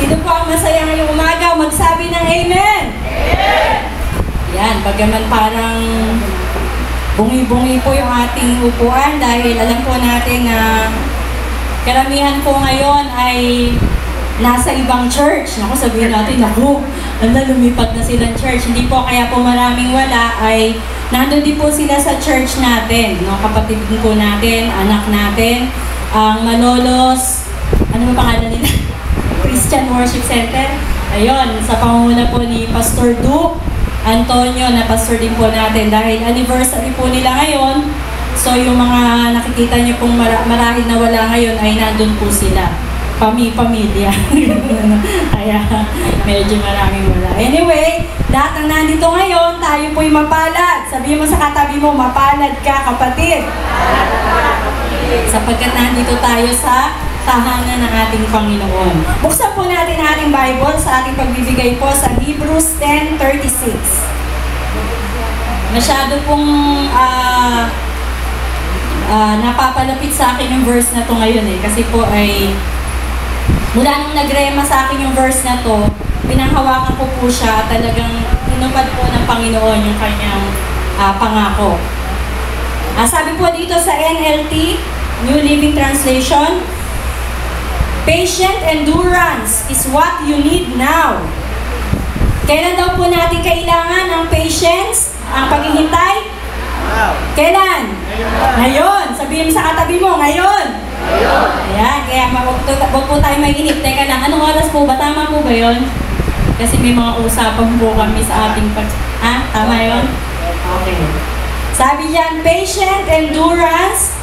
Sino po ang masaya ngayong umaga? Magsabi ng Amen! Yan, bagaman parang bungi-bungi po yung ating upuan dahil alam po natin na karamihan po ngayon ay nasa ibang church. Naku, sabihin natin, naku, ala, lumipat na silang church. Hindi po, kaya po maraming wala ay nandun din po sila sa church natin. No? Kapatid po natin, anak natin, ang Manolos, ano ba pangalan nila? Christian Worship Center. Ayun, sa pangunguna po ni Pastor Duke Antonio na pastor din po natin dahil anniversary po nila ngayon. So yung mga nakikita niyo pong mara- marahil na wala ngayon ay nandun po sila. Pami-pamilya. Kaya medyo maraming wala. Anyway, lahat ng nandito ngayon, tayo po'y mapalad. Sabihin mo sa katabi mo, mapalad ka kapatid. Sapagkat nandito tayo sa tahanan ng ating Panginoon. Buksan po natin ang ating Bible sa ating pagbibigay po sa Hebrews 10.36. Masyado pong ah, ah, napapalapit sa akin yung verse na to ngayon eh. Kasi po ay mula nung nagrema sa akin yung verse na to, pinanghawakan ko po siya talagang tinupad po ng Panginoon yung kanyang ah, pangako. Ah, sabi po dito sa NLT, New Living Translation, Patient endurance is what you need now. Kailan daw po natin kailangan ng patience, ang paghihintay? Kailan? Ngayon. Sabihin mo sa katabi mo, ngayon. Ayan, kaya wag wag po tayo mainip. Teka lang, anong oras po ba? Tama po ba yun? Kasi may mga usapan po kami sa ating pag... Ha? Tama yun? Okay. Sabi diyan, patient endurance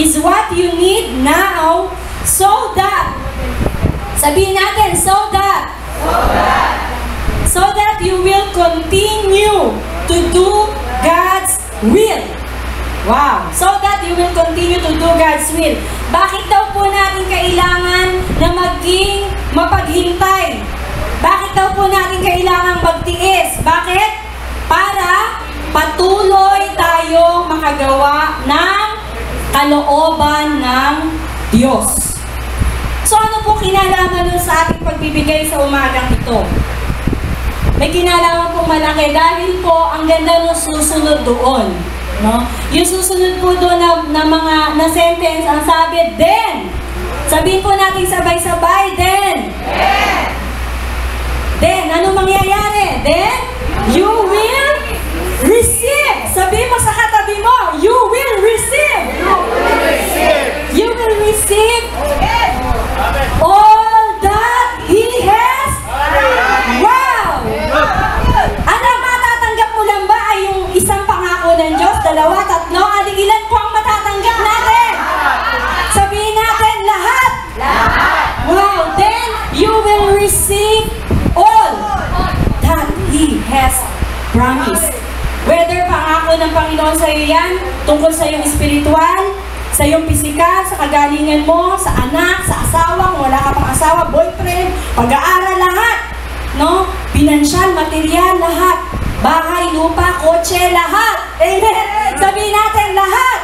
is what you need now so that sabihin natin, so that so that you will continue to do God's will. Wow! So that you will continue to do God's will. Bakit daw po natin kailangan na maging mapaghintay? Bakit daw po natin kailangan magtiis? Bakit? Para patuloy tayong makagawa ng kalooban ng Diyos. So ano po kinalaman nun sa ating pagbibigay sa umagang ito? May kinalaman pong malaki dahil po ang ganda ng susunod doon. No? Yung susunod po doon na, na mga na sentence, ang sabi, then. Sabihin po natin sabay-sabay, then. Then, ano mangyayari? Then, you will receive. Sabihin mo sa katabi mo, you will receive. You will receive all that He has. Wow! Ano matatanggap mo lang ba ay yung isang pangako ng Diyos? Dalawa, tatlo? Aling ilan po ang matatanggap natin? Sabihin natin lahat. Wow! Then you will receive all that He has promised. Whether pangako ng Panginoon sa iyo yan, tungkol sa iyong spiritual, sa iyong pisikal, sa kagalingan mo, sa anak, sa asawa, kung wala ka pang asawa, boyfriend, pag-aaral, lahat. No? Pinansyal, material, lahat. Bahay, lupa, kotse, lahat. Amen? Sabihin natin, lahat.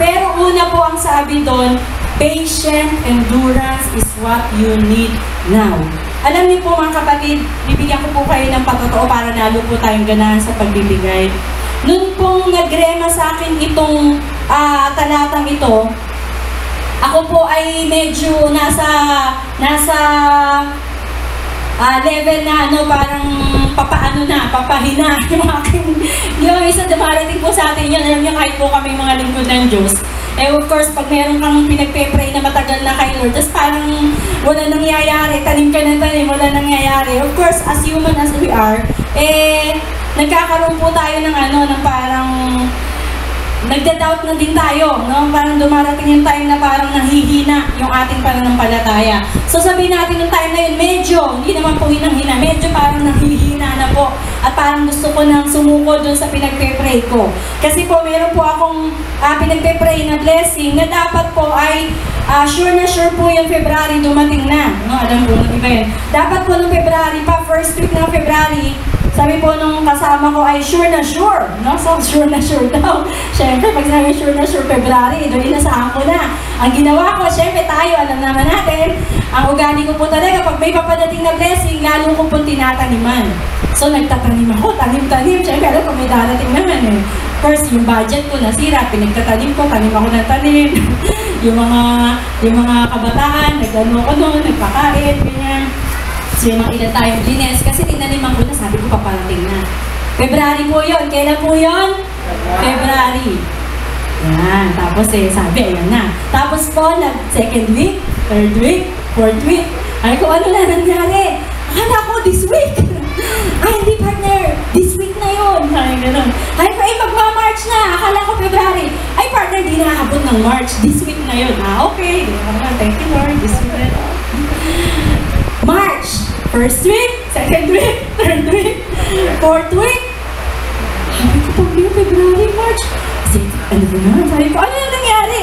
Pero una po ang sabi doon, patient endurance is what you need now. Alam niyo po mga kapatid, bibigyan ko po kayo ng patotoo para lalo po tayong ganahan sa pagbibigay. Noon pong nagrema sa akin itong ah, talatang ito, ako po ay medyo nasa nasa ah, level na ano, parang papaano na, papahina yung aking, yung isa dumarating po sa atin yun, alam niyo kahit po kami mga lingkod ng Diyos, eh of course, pag meron kang pinagpe-pray na matagal na kay Lord, tapos parang wala nangyayari, tanim ka ng tanim, wala nangyayari. Of course, as human as we are, eh, nagkakaroon po tayo ng ano, ng parang nagda-doubt na din tayo, no? Parang dumarating yung time na parang nahihina yung ating pananampalataya. So sabihin natin yung time na yun, medyo, hindi naman po hinang-hina, medyo parang nahihina na po. At parang gusto ko nang sumuko doon sa pinagpe-pray ko. Kasi po, meron po akong uh, pinagpe-pray na blessing na dapat po ay ah, sure na sure po yung February dumating na. No? Alam po, di ba yun? Dapat po nung February pa, first week ng February, sabi po nung kasama ko ay sure na sure. No? So, sure na sure daw. Siyempre, pag sinabi sure na sure February, doon inasahan ko na. Ang ginawa ko, syempre tayo, alam naman natin, ang ugali ko po talaga, pag may papadating na blessing, lalo ko po tinataniman. So nagtatanim ako, tanim-tanim, syempre alam ko may darating naman eh. First, yung budget ko nasira, pinagtatanim ko, tanim ako ng tanim. yung mga, yung mga kabataan, nagano ko noon, nagpakain, ganyan. So yung ilan tayong blines, kasi tinaniman ko na, sabi ko paparating na. February po yun. Kailan po yun? February. Yan. Tapos eh, sabi, ayan na. Tapos po, nag second week, third week, fourth week. Ay ko, ano na nangyari? Akala ko this week. Ay, hindi partner. This week na yun. Ay, ganun. Ay ko, eh, magma-March na. Akala ko February. Ay, partner, di nakaabot ng March. This week na yun. Ah, okay. Thank you, Lord. This week na yun. First week, second week, third week, fourth week. Sabi ko, pag yung February, March. Kasi, ano ba naman? Sabi ko, ano na nangyari?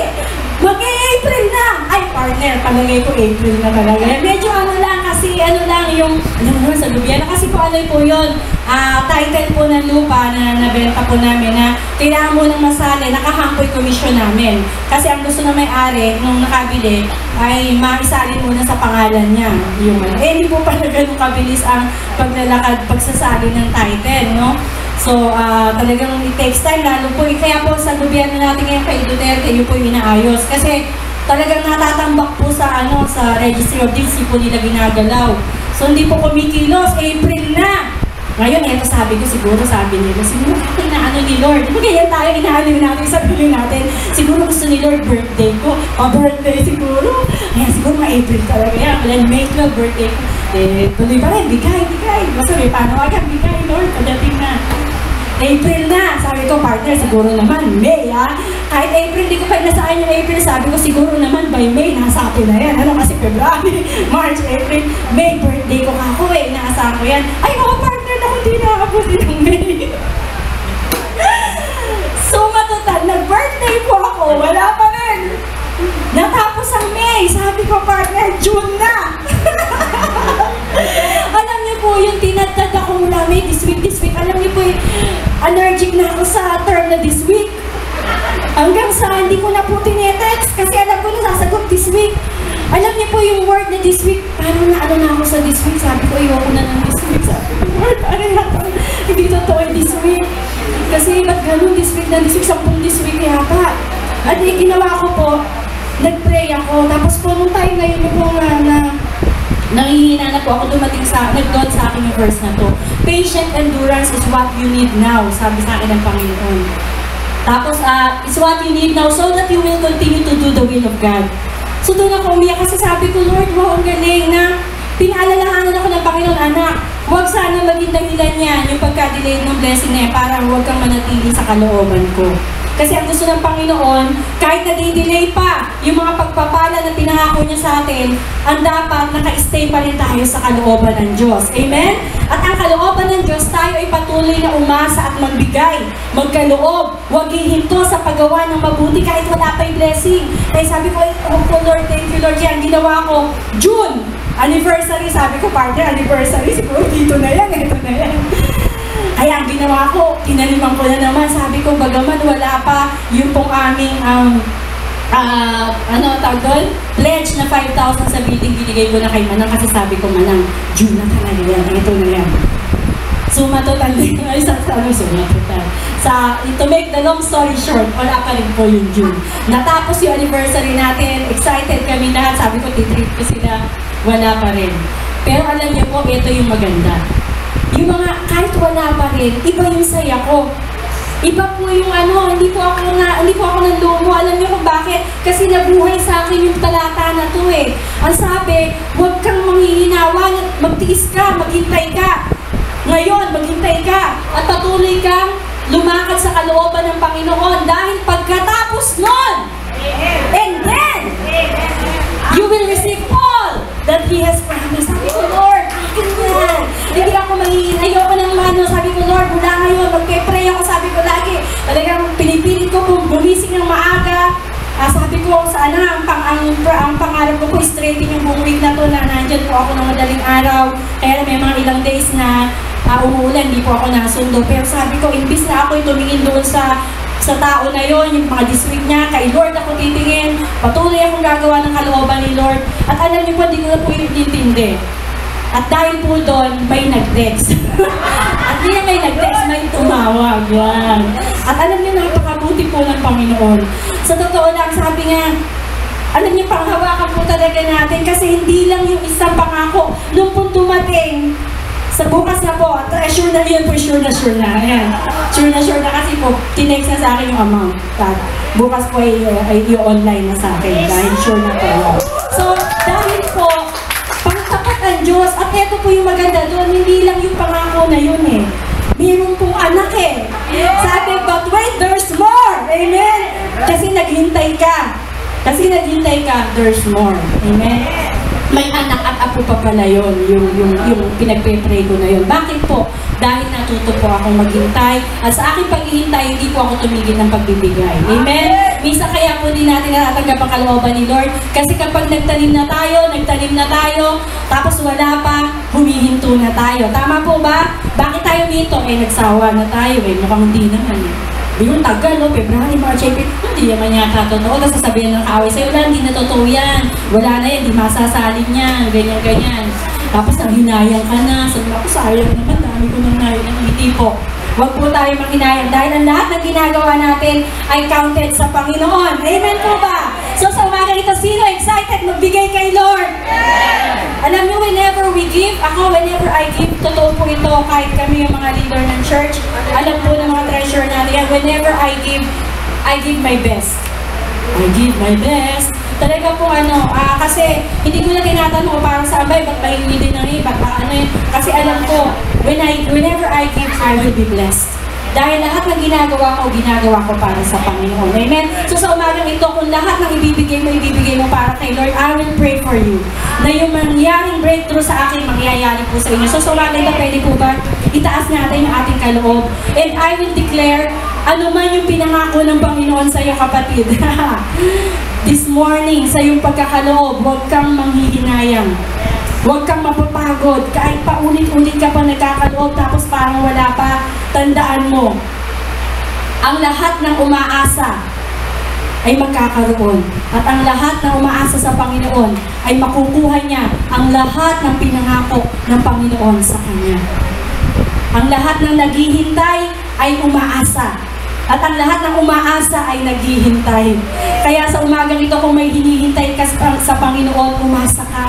Mag-April na! Ay, partner, palagay ko April na talaga. Medyo ano lang, kasi ano lang yung, ano mo sa Lubiana, kasi po ano po yun, ah, title po ng lupa na nabenta po namin na kailangan mo nang masali, nakahampoy komisyon namin. Kasi ang gusto na may-ari, nung nakabili, ay maisalin muna sa pangalan niya. Yung, eh, hindi po pala ganun kabilis ang paglalakad, pagsasali ng title, no? So, ah, talagang it takes time, lalo po, eh, kaya po sa gobyerno natin ngayon kay Duterte, yun po inaayos. Kasi talagang natatambak po sa ano sa Registry of Deeds, po nila ginagalaw. So, hindi po kumikilos, April na! Ngayon, eto sabi ko siguro, sabi nila, siguro ako na ano ni Lord. Di ba ganyan tayo, inaano natin, sabihin natin, siguro gusto ni Lord birthday ko, pa-birthday siguro. Kaya siguro ma-April talaga yan. Kaya May 12 birthday ko. Eh, tuloy pa rin, bigay, bigay. Basta may panawagan, bigay, Lord, pagdating na. April na. Sabi ko, partner, siguro naman, May, ha? Kahit April, di ko pa inasaan yung April. Sabi ko, siguro naman, by May, nasa atin na yan. Ano kasi February, March, April, May, birthday ko kako eh. Inaasahan ko yan. Ay, mga partner na kung di nakakabuti ng May. so, matutal, nag-birthday po ako. Wala pa rin. Natapos ang May. Sabi ko, partner, June na. Alam niyo po, yung tinatad ako mula May this week, this week, alam niyo po, yung allergic na ako sa term na this week. Hanggang sa hindi ko na po tinetext kasi alam ko na sasagot this week. Alam niyo po yung word na this week, parang na ano na ako sa this week. Sabi ko, ayoko na ng this week. Sabi ko? Hindi totoo this week. Kasi ba't ganun this week na this week, sampung this week yata. At yung ginawa ko po, nag-pray ako. Tapos po, nung time na po nga Nangihina na po ako dumating sa, nag-dawn sa akin yung verse na to. Patient endurance is what you need now, sabi sa akin ng Panginoon. Tapos, ah, is what you need now so that you will continue to do the will of God. So doon ako umiyak kasi sabi ko, Lord, wow, ang galing na pinaalalahanan ako ng Panginoon, anak, huwag sana maging dahilan yan, yung pagka-delayed ng blessing na para huwag kang manatili sa kalooban ko. Kasi ang gusto ng Panginoon, kahit na-delay pa yung mga pagpapala na pinangako niya sa atin, ang dapat naka-stay pa rin tayo sa kalooban ng Diyos. Amen? At ang kalooban ng Diyos, tayo ay patuloy na umasa at magbigay, magkaloob, huwag hihinto sa paggawa ng mabuti kahit wala pa yung blessing. Kaya sabi ko, oh po Lord, thank you Lord, yan, ginawa ko, June, anniversary, sabi ko, partner, anniversary, siguro dito na yan, ito na yan. Kaya ang ginawa ko, tinaliman ko na naman. Sabi ko, bagaman wala pa yung pong aming, um, ah, ano tawag? Pledge na 5,000 sa building, binigay ko na kay Manang kasi sabi ko, Manang, June na talaga yan, ito na yan. Suma total din. Ay, sa sa ano, suma total. Sa, to make the long story short, wala pa rin po yung June. Natapos yung anniversary natin, excited kami lahat. Sabi ko, titreat ko sila, wala pa rin. Pero alam niyo po, ito yung maganda. Yung mga, kahit wala pa rin, iba yung saya ko. Iba po yung ano, hindi po ako na, hindi po ako nanlumo. Alam niyo kung bakit? Kasi nabuhay sa akin yung talata na to eh. Ang sabi, huwag kang manghihinawa, magtiis ka, maghintay ka. Ngayon, maghintay ka at patuloy kang lumakad sa kalooban ng Panginoon dahil pagkatapos nun, and then, you will receive all that He has promised. Sabi ko, Lord, akin yan. Hindi ako manghihin. Ayoko ng ano. Sabi ko, Lord, mula ngayon, magpe-pray ako. Sabi ko lagi, talagang pinipilit ko kung gumising ng maaga. Ah, sabi ko, sana ang, pang, ang, ang pangarap ko po, straighten yung buong week na to na nandyan po ako ng madaling araw. Kaya may mga ilang days na uh, umuulan, hindi po ako nasundo. Pero sabi ko, imbis na ako'y tumingin doon sa sa tao na yon, yung mga district niya, kay Lord ako titingin, patuloy akong gagawa ng kalooban ni Lord. At alam niyo po, hindi ko na po intindi. At dahil po doon, may nag-text. At hindi may nag-text, may tumawag. Yan. At alam niyo, napakabuti po ng Panginoon. Sa totoo lang, sabi nga, alam niyo, panghawakan po talaga natin kasi hindi lang yung isang pangako. Nung po dumating, sa bukas na po, eh, sure na yun po, sure na sure na. Ayan. Sure na sure na kasi po, tinext na sa akin yung amount. Bukas po ay, ay i-online na sa akin dahil sure na po. yun. So, dahil po, pangtapat ang Diyos, at ito po yung maganda doon, hindi lang yung pangako na yun eh. Meron pong anak eh. Sabi, but wait, there's more. Amen? Kasi naghintay ka. Kasi naghintay ka, there's more. Amen? May anak at apo pa pala yun, yung, yung, yung pinagpe-pray ko na yun. Bakit po? Dahil natuto po akong maghintay at sa aking paghihintay, hindi po ako tumigil ng pagbibigay. Amen? Minsan kaya po din natin natatanggap ang kalooban ni Lord kasi kapag nagtanim na tayo, nagtanim na tayo, tapos wala pa, humihinto na tayo. Tama po ba? Bakit tayo dito? Eh, nagsawa na tayo. Eh, mukhang hindi naman eh. Yung tagal, no? February, March, April, hindi naman yata totoo. Tapos sasabihin ng kaaway sa'yo, wala, hindi na yan. Wala na yan, hindi masasalin yan, ganyan, ganyan. Tapos nanghinayang ka na. Sabi ako, sayang naman, dami ko nang nayang. Hindi po. Huwag po tayo maghinayang dahil ang lahat ng ginagawa natin ay counted sa Panginoon. Amen po ba? So sa umaga ito, sino excited magbigay kay Lord? Alam niyo, whenever we give, ako, whenever I give, totoo po ito, kahit kami yung mga leader ng church, alam po ng mga treasurer natin, yan, whenever I give, I give my best. I give my best. Talaga po ano, ah, kasi hindi ko na tinatanong parang sa abay, ba't mahingi din ng iba, baka ano yun. Kasi alam ko, when I, whenever I give, I will be blessed. Dahil lahat ng ginagawa ko, ginagawa ko para sa Panginoon. Amen? So sa umagang ito, kung lahat ng ibibigay mo, ibibigay mo para kay Lord, I will pray for you. Na yung mangyaring breakthrough sa akin, mangyayari po sa inyo. So sa umagang ito, pwede po ba itaas natin yung ating kaloob? And I will declare, ano man yung pinangako ng Panginoon sa iyo, kapatid. This morning, sa iyong pagkakaloob, huwag kang manghihinayang. Huwag kang mapapagod. Kahit paulit-ulit ka pa nagkakaloob tapos parang wala pa, tandaan mo. Ang lahat ng umaasa ay magkakaroon. At ang lahat ng umaasa sa Panginoon ay makukuha niya ang lahat ng pinangako ng Panginoon sa Kanya. Ang lahat ng naghihintay ay umaasa. At ang lahat ng umaasa ay naghihintay. Kaya sa umagang ito, kung may hinihintay ka sa, Panginoon, umasa ka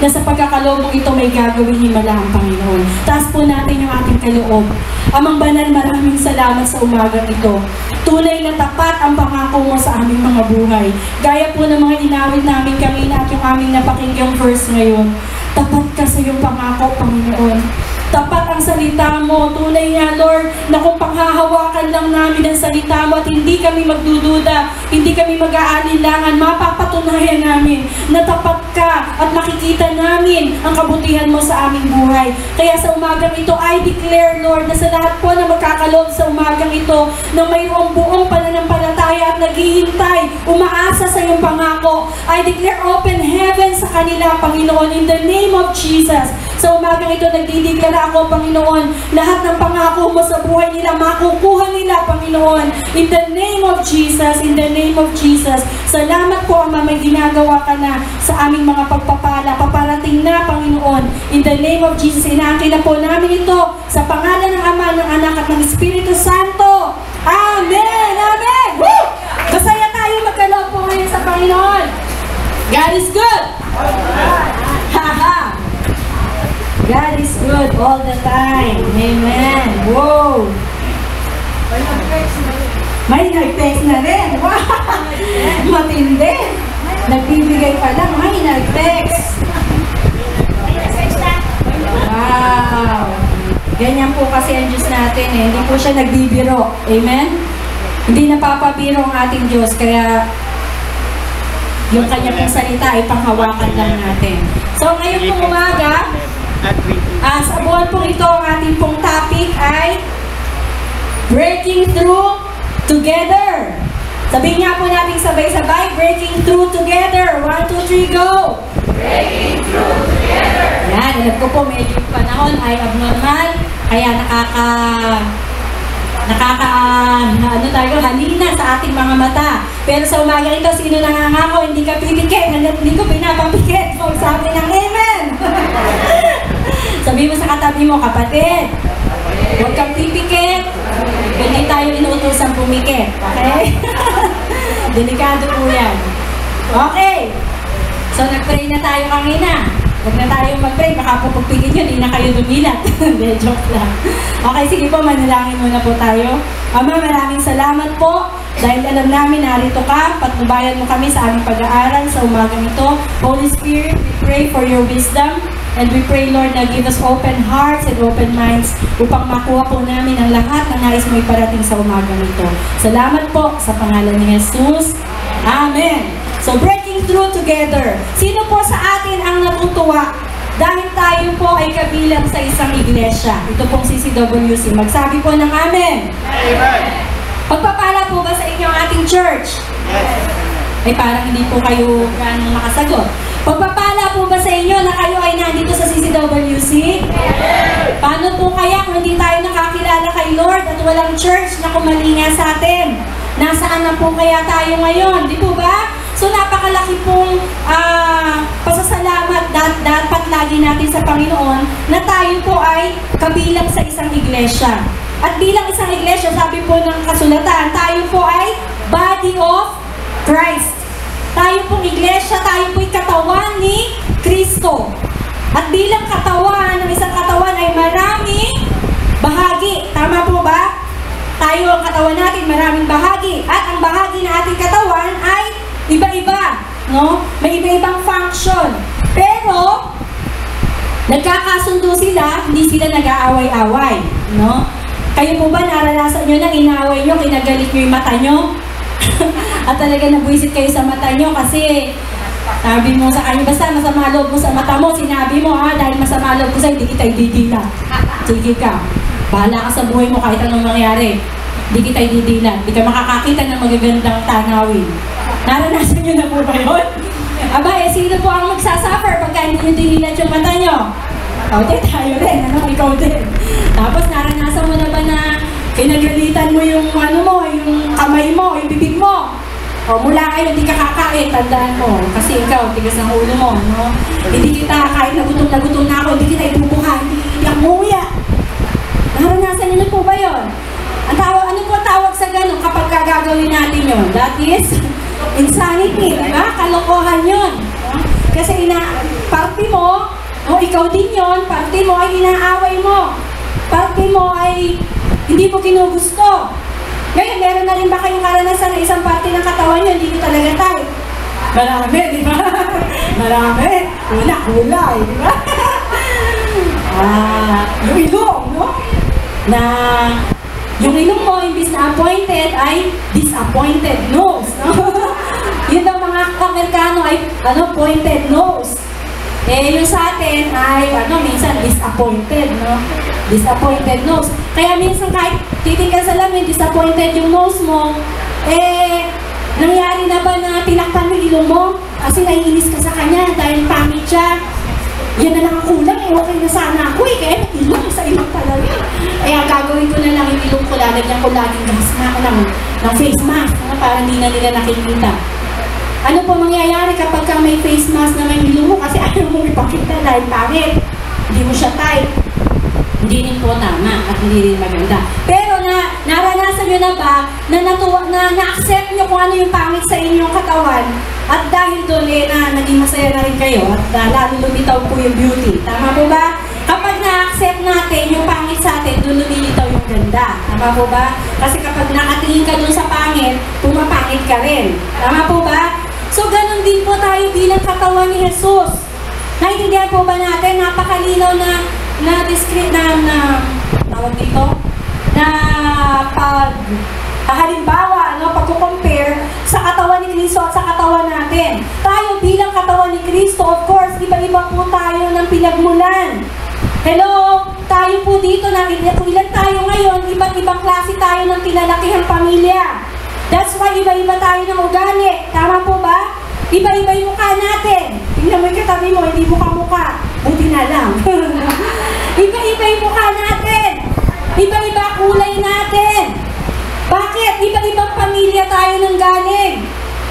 na sa pagkakaloob ito may gagawin himala ang Panginoon. Taas po natin yung ating kaloob. Amang banal, maraming salamat sa umagang ito. Tunay na tapat ang pangako mo sa aming mga buhay. Gaya po ng mga inawit namin kanina at yung aming napakinggang verse ngayon. Tapat ka sa iyong pangako, Panginoon. Tapat ang salita mo. Tunay nga, Lord, na kung panghahawakan lang namin ang salita mo at hindi kami magdududa, hindi kami mag-aalinlangan, mapapatunayan namin na tapat ka at makikita namin ang kabutihan mo sa aming buhay. Kaya sa umagang ito, I declare, Lord, na sa lahat po na magkakaloob sa umagang ito, na mayroong buong pananampalataya at naghihintay, umaasa sa iyong pangako. I declare open heaven sa kanila, Panginoon, in the name of Jesus. Sa umagang ito, nagdideklara ako, Panginoon, lahat ng pangako mo sa buhay nila, makukuha nila, Panginoon. In the name of Jesus, in the name of Jesus. Salamat po, Ama, may ginagawa ka na sa aming mga pagpapala. Paparating na, Panginoon. In the name of Jesus, inaangkin na po namin ito sa pangalan ng Ama, ng Anak at ng Espiritu Santo. Amen! Amen! Woo! Masaya tayo magkaloob po ngayon sa Panginoon. God is good! Haha! God is good all the time. Amen. Wow. May nag-text na rin. Wow. Matindi. Nagbibigay pa lang. May nag-text. Wow. Ganyan po kasi ang Diyos natin eh. Hindi po siya nagbibiro. Amen? Hindi napapabiro ang ating Diyos. Kaya yung kanya pong salita ay panghawakan lang natin. So ngayon pong umaga, Ah, sa buwan pong ito, ang ating pong topic ay Breaking Through Together. Sabihin nga po natin sabay-sabay, Breaking Through Together. One, two, three, go! Breaking Through Together. Yan, alam ko po medyo yung panahon ay abnormal, kaya nakaka nakaka, na ano tayo, halina sa ating mga mata. Pero sa umaga ito, sino nangangako, hindi ka pipikit, hindi ko pinapapikit. So, sabi ng Amen! Sabi mo sa katabi mo, kapatid, huwag kang pipikit, hindi tayo inuutosan pumikit. Okay? Delikado po yan. Okay. So, nag-pray na tayo kanina. Huwag na tayo mag-pray. Baka po pagpigil nyo, di na kayo dumilat. Hindi, joke lang. Okay, sige po, manalangin muna po tayo. Ama, maraming salamat po. Dahil alam namin, narito ka. Patnubayan mo kami sa aming pag-aaral sa umagang ito. Holy Spirit, we pray for your wisdom. And we pray, Lord, na give us open hearts and open minds upang makuha po namin ang lahat na nais mo iparating sa umagang ito. Salamat po sa pangalan ni Jesus. Amen. So, breaking through together. Sino po sa atin ang natutuwa dahil tayo po ay kabilang sa isang iglesia? Ito pong CCWC. Magsabi po ng Amen. Amen. Pagpapala po ba sa inyo ang ating church? Ay parang hindi po kayo ganong makasagot. Pagpapala po ba sa inyo na kayo ay nandito sa CCWC? Paano po kaya kung hindi tayo nakakilala kay Lord at walang church na kumalinga sa atin? Nasaan na po kaya tayo ngayon? Di po ba? So napakalaki pong ah, pasasalamat dat dapat lagi natin sa Panginoon na tayo po ay kabilang sa isang iglesia. At bilang isang iglesia, sabi po ng kasulatan, tayo po ay body of Christ. Tayo pong iglesia, tayo po'y katawan ni Kristo. At bilang katawan ng isang katawan ay maraming bahagi. Tama po ba? Tayo ang katawan natin, maraming bahagi. At ang bahagi ng ating katawan ay iba-iba. No? May iba-ibang function. Pero, nagkakasundo sila, hindi sila nag-aaway-away. No? Kayo po ba naranasan nyo nang inaway nyo, kinagalit nyo yung mata nyo? At talaga nabwisit kayo sa mata nyo kasi sabi mo sa kanya, basta masama loob mo sa mata mo, sinabi mo ha, dahil masama loob ko sa'yo, hindi kita ididila. Sige ka. Bahala ka sa buhay mo kahit anong mangyari. Hindi kita ididila. Hindi ka makakakita ng magagandang tanawin. Naranasan nyo na po ba yun? Aba, eh, sino po ang magsasuffer pagka hindi nyo dinilat yung mata nyo? Din, tayo rin. Ano, ikaw din. Tapos naranasan mo na ba na pinagalitan mo yung ano mo, yung kamay mo, yung bibig mo? O mula ngayon, hindi ka kakain, tandaan mo. Kasi ikaw, tigas ng ulo mo, no? Hindi kita, kahit na gutom na gutom na ako, hindi kita ibubuha, hindi, hindi ako. Naranasan niyo po ba yun? Ang tawag, ano po tawag sa ganun kapag gagawin natin yun? That is insanity, di ba? Kalokohan yun. Kasi ina, party mo, o ikaw din yon, party mo ay inaaway mo. Party mo ay hindi mo ginugusto. Ngayon, meron na rin ba kayong karanasan na isang parte ng katawan nyo, hindi nyo talaga type? Marami, di ba? Marami. Una, kulay, di ba? ah, yung ilong, no? Na yung ilong mo, imbis na appointed, ay disappointed nose, no? Yun ang mga Amerikano ay, ano, pointed nose. Eh, yung sa atin ay, ano, minsan disappointed, no? Disappointed nose. Kaya minsan kahit titig ka sa lamin, disappointed yung nose mo, eh, nangyari na ba na tinakpan mo ilong mo? Kasi naiinis ka sa kanya dahil pangit siya. Yan na lang ang kulang eh, okay na sana ako eh, kaya ilong sa ilong pala rin. Kaya gagawin ko na lang yung ilong ko, lalagyan ko laging gas na ng, ng face mask, no? para hindi na nila nakikita. Ano po mangyayari kapag ka may face mask na may ilong mo kasi ayaw mong ipakita dahil pangit. Hindi mo siya tight. Hindi rin po tama at hindi rin maganda. Pero na naranasan nyo na ba na natuwa, na na-accept nyo kung ano yung pangit sa inyong katawan at dahil doon eh na naging masaya na rin kayo at na, lalo lumitaw po yung beauty. Tama po ba? Kapag na-accept natin yung pangit sa atin, doon lumilitaw yung ganda. Tama po ba? Kasi kapag nakatingin ka doon sa pangit, pumapangit ka rin. Tama po ba? So, ganun din po tayo bilang katawan ni Jesus. Naintindihan po ba natin? Napakalinaw na na discrete na, na tawag dito na pag halimbawa no pagko-compare sa katawan ni Kristo at sa katawan natin. Tayo bilang katawan ni Kristo, of course, iba-iba po tayo ng pinagmulan. Hello, tayo po dito na ilan tayo ngayon, iba't ibang klase tayo ng pinalakihang pamilya. That's why iba-iba tayo ng ugali. Tama po ba? Iba-iba yung mukha natin. Tingnan mo yung katabi mo, hindi mukha-mukha. Buti na lang. Iba-iba mukha natin. Iba-iba kulay natin. Bakit? Iba-ibang pamilya tayo ng galing.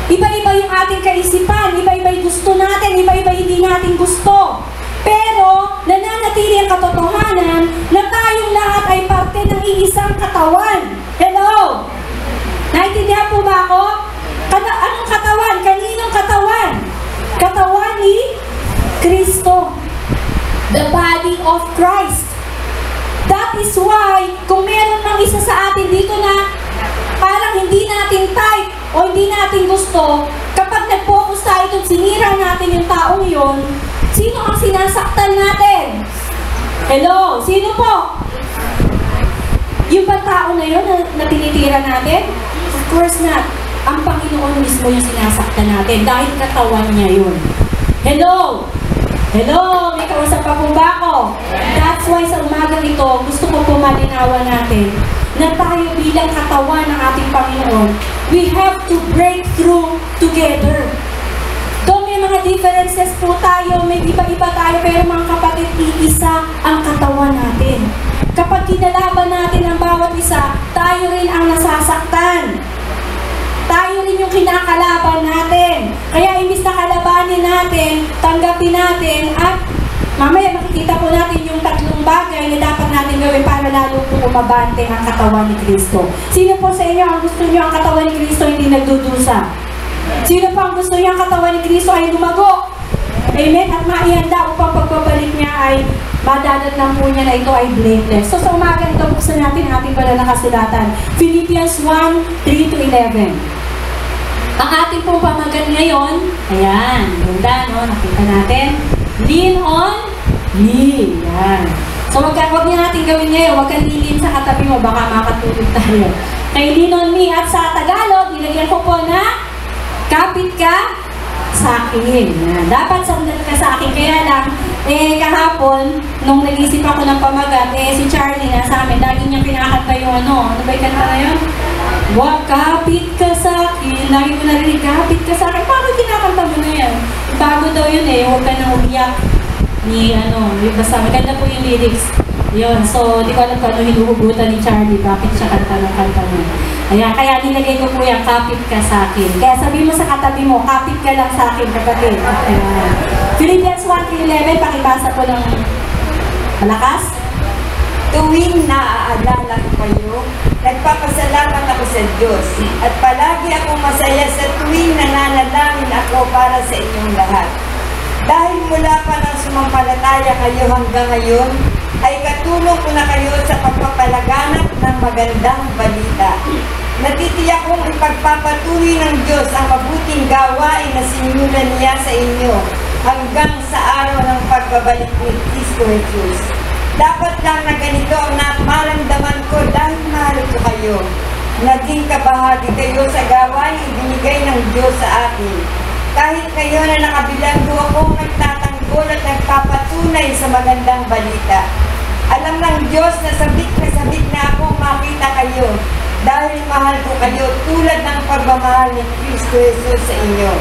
Iba-iba yung ating kaisipan, iba-iba yung gusto natin, iba-iba hindi natin gusto. Pero, nananatili ang katotohanan na tayong lahat ay parte ng iisang katawan. Hello? Naintindihan po ba ako? Kana, anong katawan? Kaninong katawan? Katawan ni Kristo. The body of Christ. That is why, kung meron mang isa sa atin dito na parang hindi natin type o hindi natin gusto, kapag nag-focus tayo at sinira natin yung taong yon, sino ang sinasaktan natin? Hello? Sino po? Yung ba na yun na, na tinitira natin? Of course not. Ang Panginoon mismo yung sinasaktan natin dahil katawan niya yun. Hello? Hello? May kausap pa po ba ako? That's why sa umaga ito, gusto ko po malinawan natin na tayo bilang katawan ng ating Panginoon, we have to break through together. Though may mga differences po tayo, may iba-iba tayo, pero mga kapatid, iisa ang katawan natin. Kapag kinalaban natin ang bawat isa, tayo rin ang nasasaktan. Tayo rin yung kinakalaban natin. Kaya imbis na kalabanin natin, tanggapin natin at mamaya makikita po natin yung tatlong bagay na dapat natin gawin para lalo po umabante ang katawan ni Kristo. Sino po sa inyo ang gusto niyo ang katawan ni Kristo hindi nagdudusa? Sino po ang gusto niyo ang katawan ni Kristo ay lumago? Amen? At maihanda upang pagbabalik niya ay madadat lang po niya na ito ay blameless. So sa umaga ito, buksan natin ating banal na kasulatan. Philippians 1, 3 to 11. Ang ating pong pamagat ngayon, ayan, ganda, no? Nakita natin. Lean on me. Yan. So wag, wag niyo natin gawin ngayon, wag kang lilin sa katabi mo, baka makatulog tayo. Kay lean on me at sa Tagalog, nilagyan ko po na kapit ka sa akin. Yan. Dapat sandal ka sa akin. Kaya lang, eh kahapon, nung nag-isip ako ng pamagat, eh si Charlie na sa amin, lagi niya pinakanta yung ano, ano ba yung kanta na yun? Wag kapit ka sa akin. Lagi mo narinig, kapit ka sa akin. Bakit kinakanta mo na yan? Bago daw yun eh, huwag ka nang umiyak ni ano, yung basta maganda po yung lyrics. Yun, so di ko alam kung ano hinuhugutan ni Charlie, bakit siya kanta ng kanta mo. Ayan, kaya nilagay ko po yan, kapit ka sa akin. Kaya sabi mo sa katabi mo, kapit ka lang sa akin, kapatid. Ayan. Philippians 1.11, pakibasa po ng malakas. Tuwing naaalala ko kayo, nagpapasalamat ako sa Diyos at palagi akong masaya sa tuwing nananalangin ako para sa inyong lahat. Dahil mula pa ng sumampalataya kayo hanggang ngayon, ay katulong ko na kayo sa pagpapalaganap ng magandang balita. Natitiyak kong ipagpapatuloy ng Diyos ang mabuting gawain na sinulan niya sa inyo hanggang sa araw ng pagbabalik ni Kristo Jesus. Dapat lang na ganito ang na- maramdaman ko dahil mahal ko kayo. Naging kabahagi kayo sa gawain ibinigay ng Diyos sa akin. Kahit kayo na nakabilanggo akong nagtatanggol at nagpapatunay sa magandang balita. Alam ng Diyos na sabik na sabik na akong makita kayo dahil mahal ko kayo tulad ng pagmamahal ni Kristo Jesus sa inyo.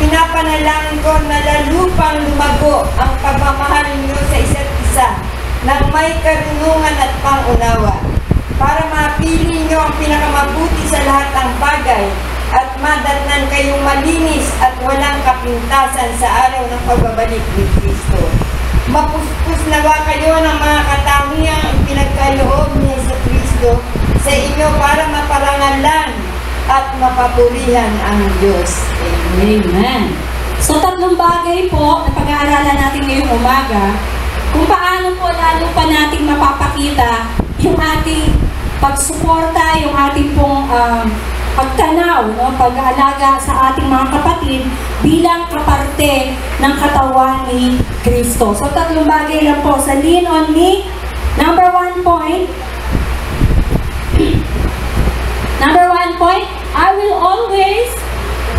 Ipinapanalangin ko na lalo pang lumago ang pagmamahal niyo sa isa't isa ng may karunungan at pangunawa para mapili niyo ang pinakamabuti sa lahat ng bagay at madatnan kayong malinis at walang kapintasan sa araw ng pagbabalik ni Kristo. Mapuspos nawa kayo ng mga katangiang pinagkaloob ni Yesu Kristo sa inyo para maparangalan at mapapurihan ang Diyos. Amen. Amen. So tatlong bagay po na pag-aaralan natin ngayong umaga, kung paano po lalo pa nating mapapakita yung ating pagsuporta, yung ating pong um, pagtanaw, no, pag-aalaga sa ating mga kapatid bilang kaparte ng katawan ni Kristo. So tatlong bagay lang po sa lean on me. Number one point, number one point, I will always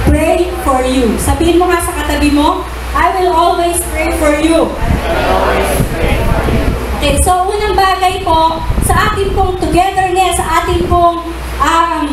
pray for you. Sabihin mo nga sa katabi mo, I will always pray for you. Okay, so unang bagay po, sa ating pong togetherness, sa ating pong um,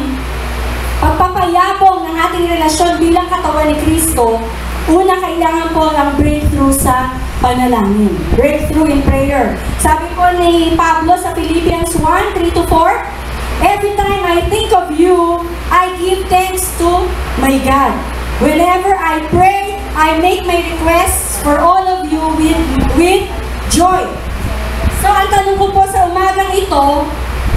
pagpapayabong ng ating relasyon bilang katawan ni Kristo, Una, kailangan po ang breakthrough sa panalangin. Breakthrough in prayer. Sabi po ni Pablo sa Philippians 1, 3 to 4, Every time I think of you, I give thanks to my God. Whenever I pray, I make my requests for all of you with, with joy. So, ang tanong ko po sa umagang ito,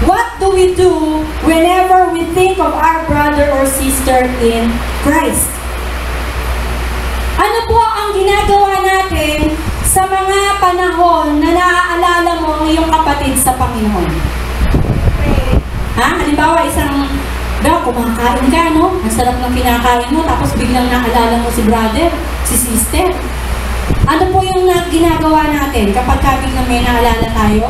what do we do whenever we think of our brother or sister in Christ? Ano po ang ginagawa natin sa mga panahon na naaalala mo ang iyong kapatid sa Panginoon? Ha? Halimbawa, isang daw, kumakain ka, no? Ang sarap ng kinakain mo, tapos biglang naalala mo si brother, si sister. Ano po yung na- ginagawa natin kapag ka biglang may naalala tayo?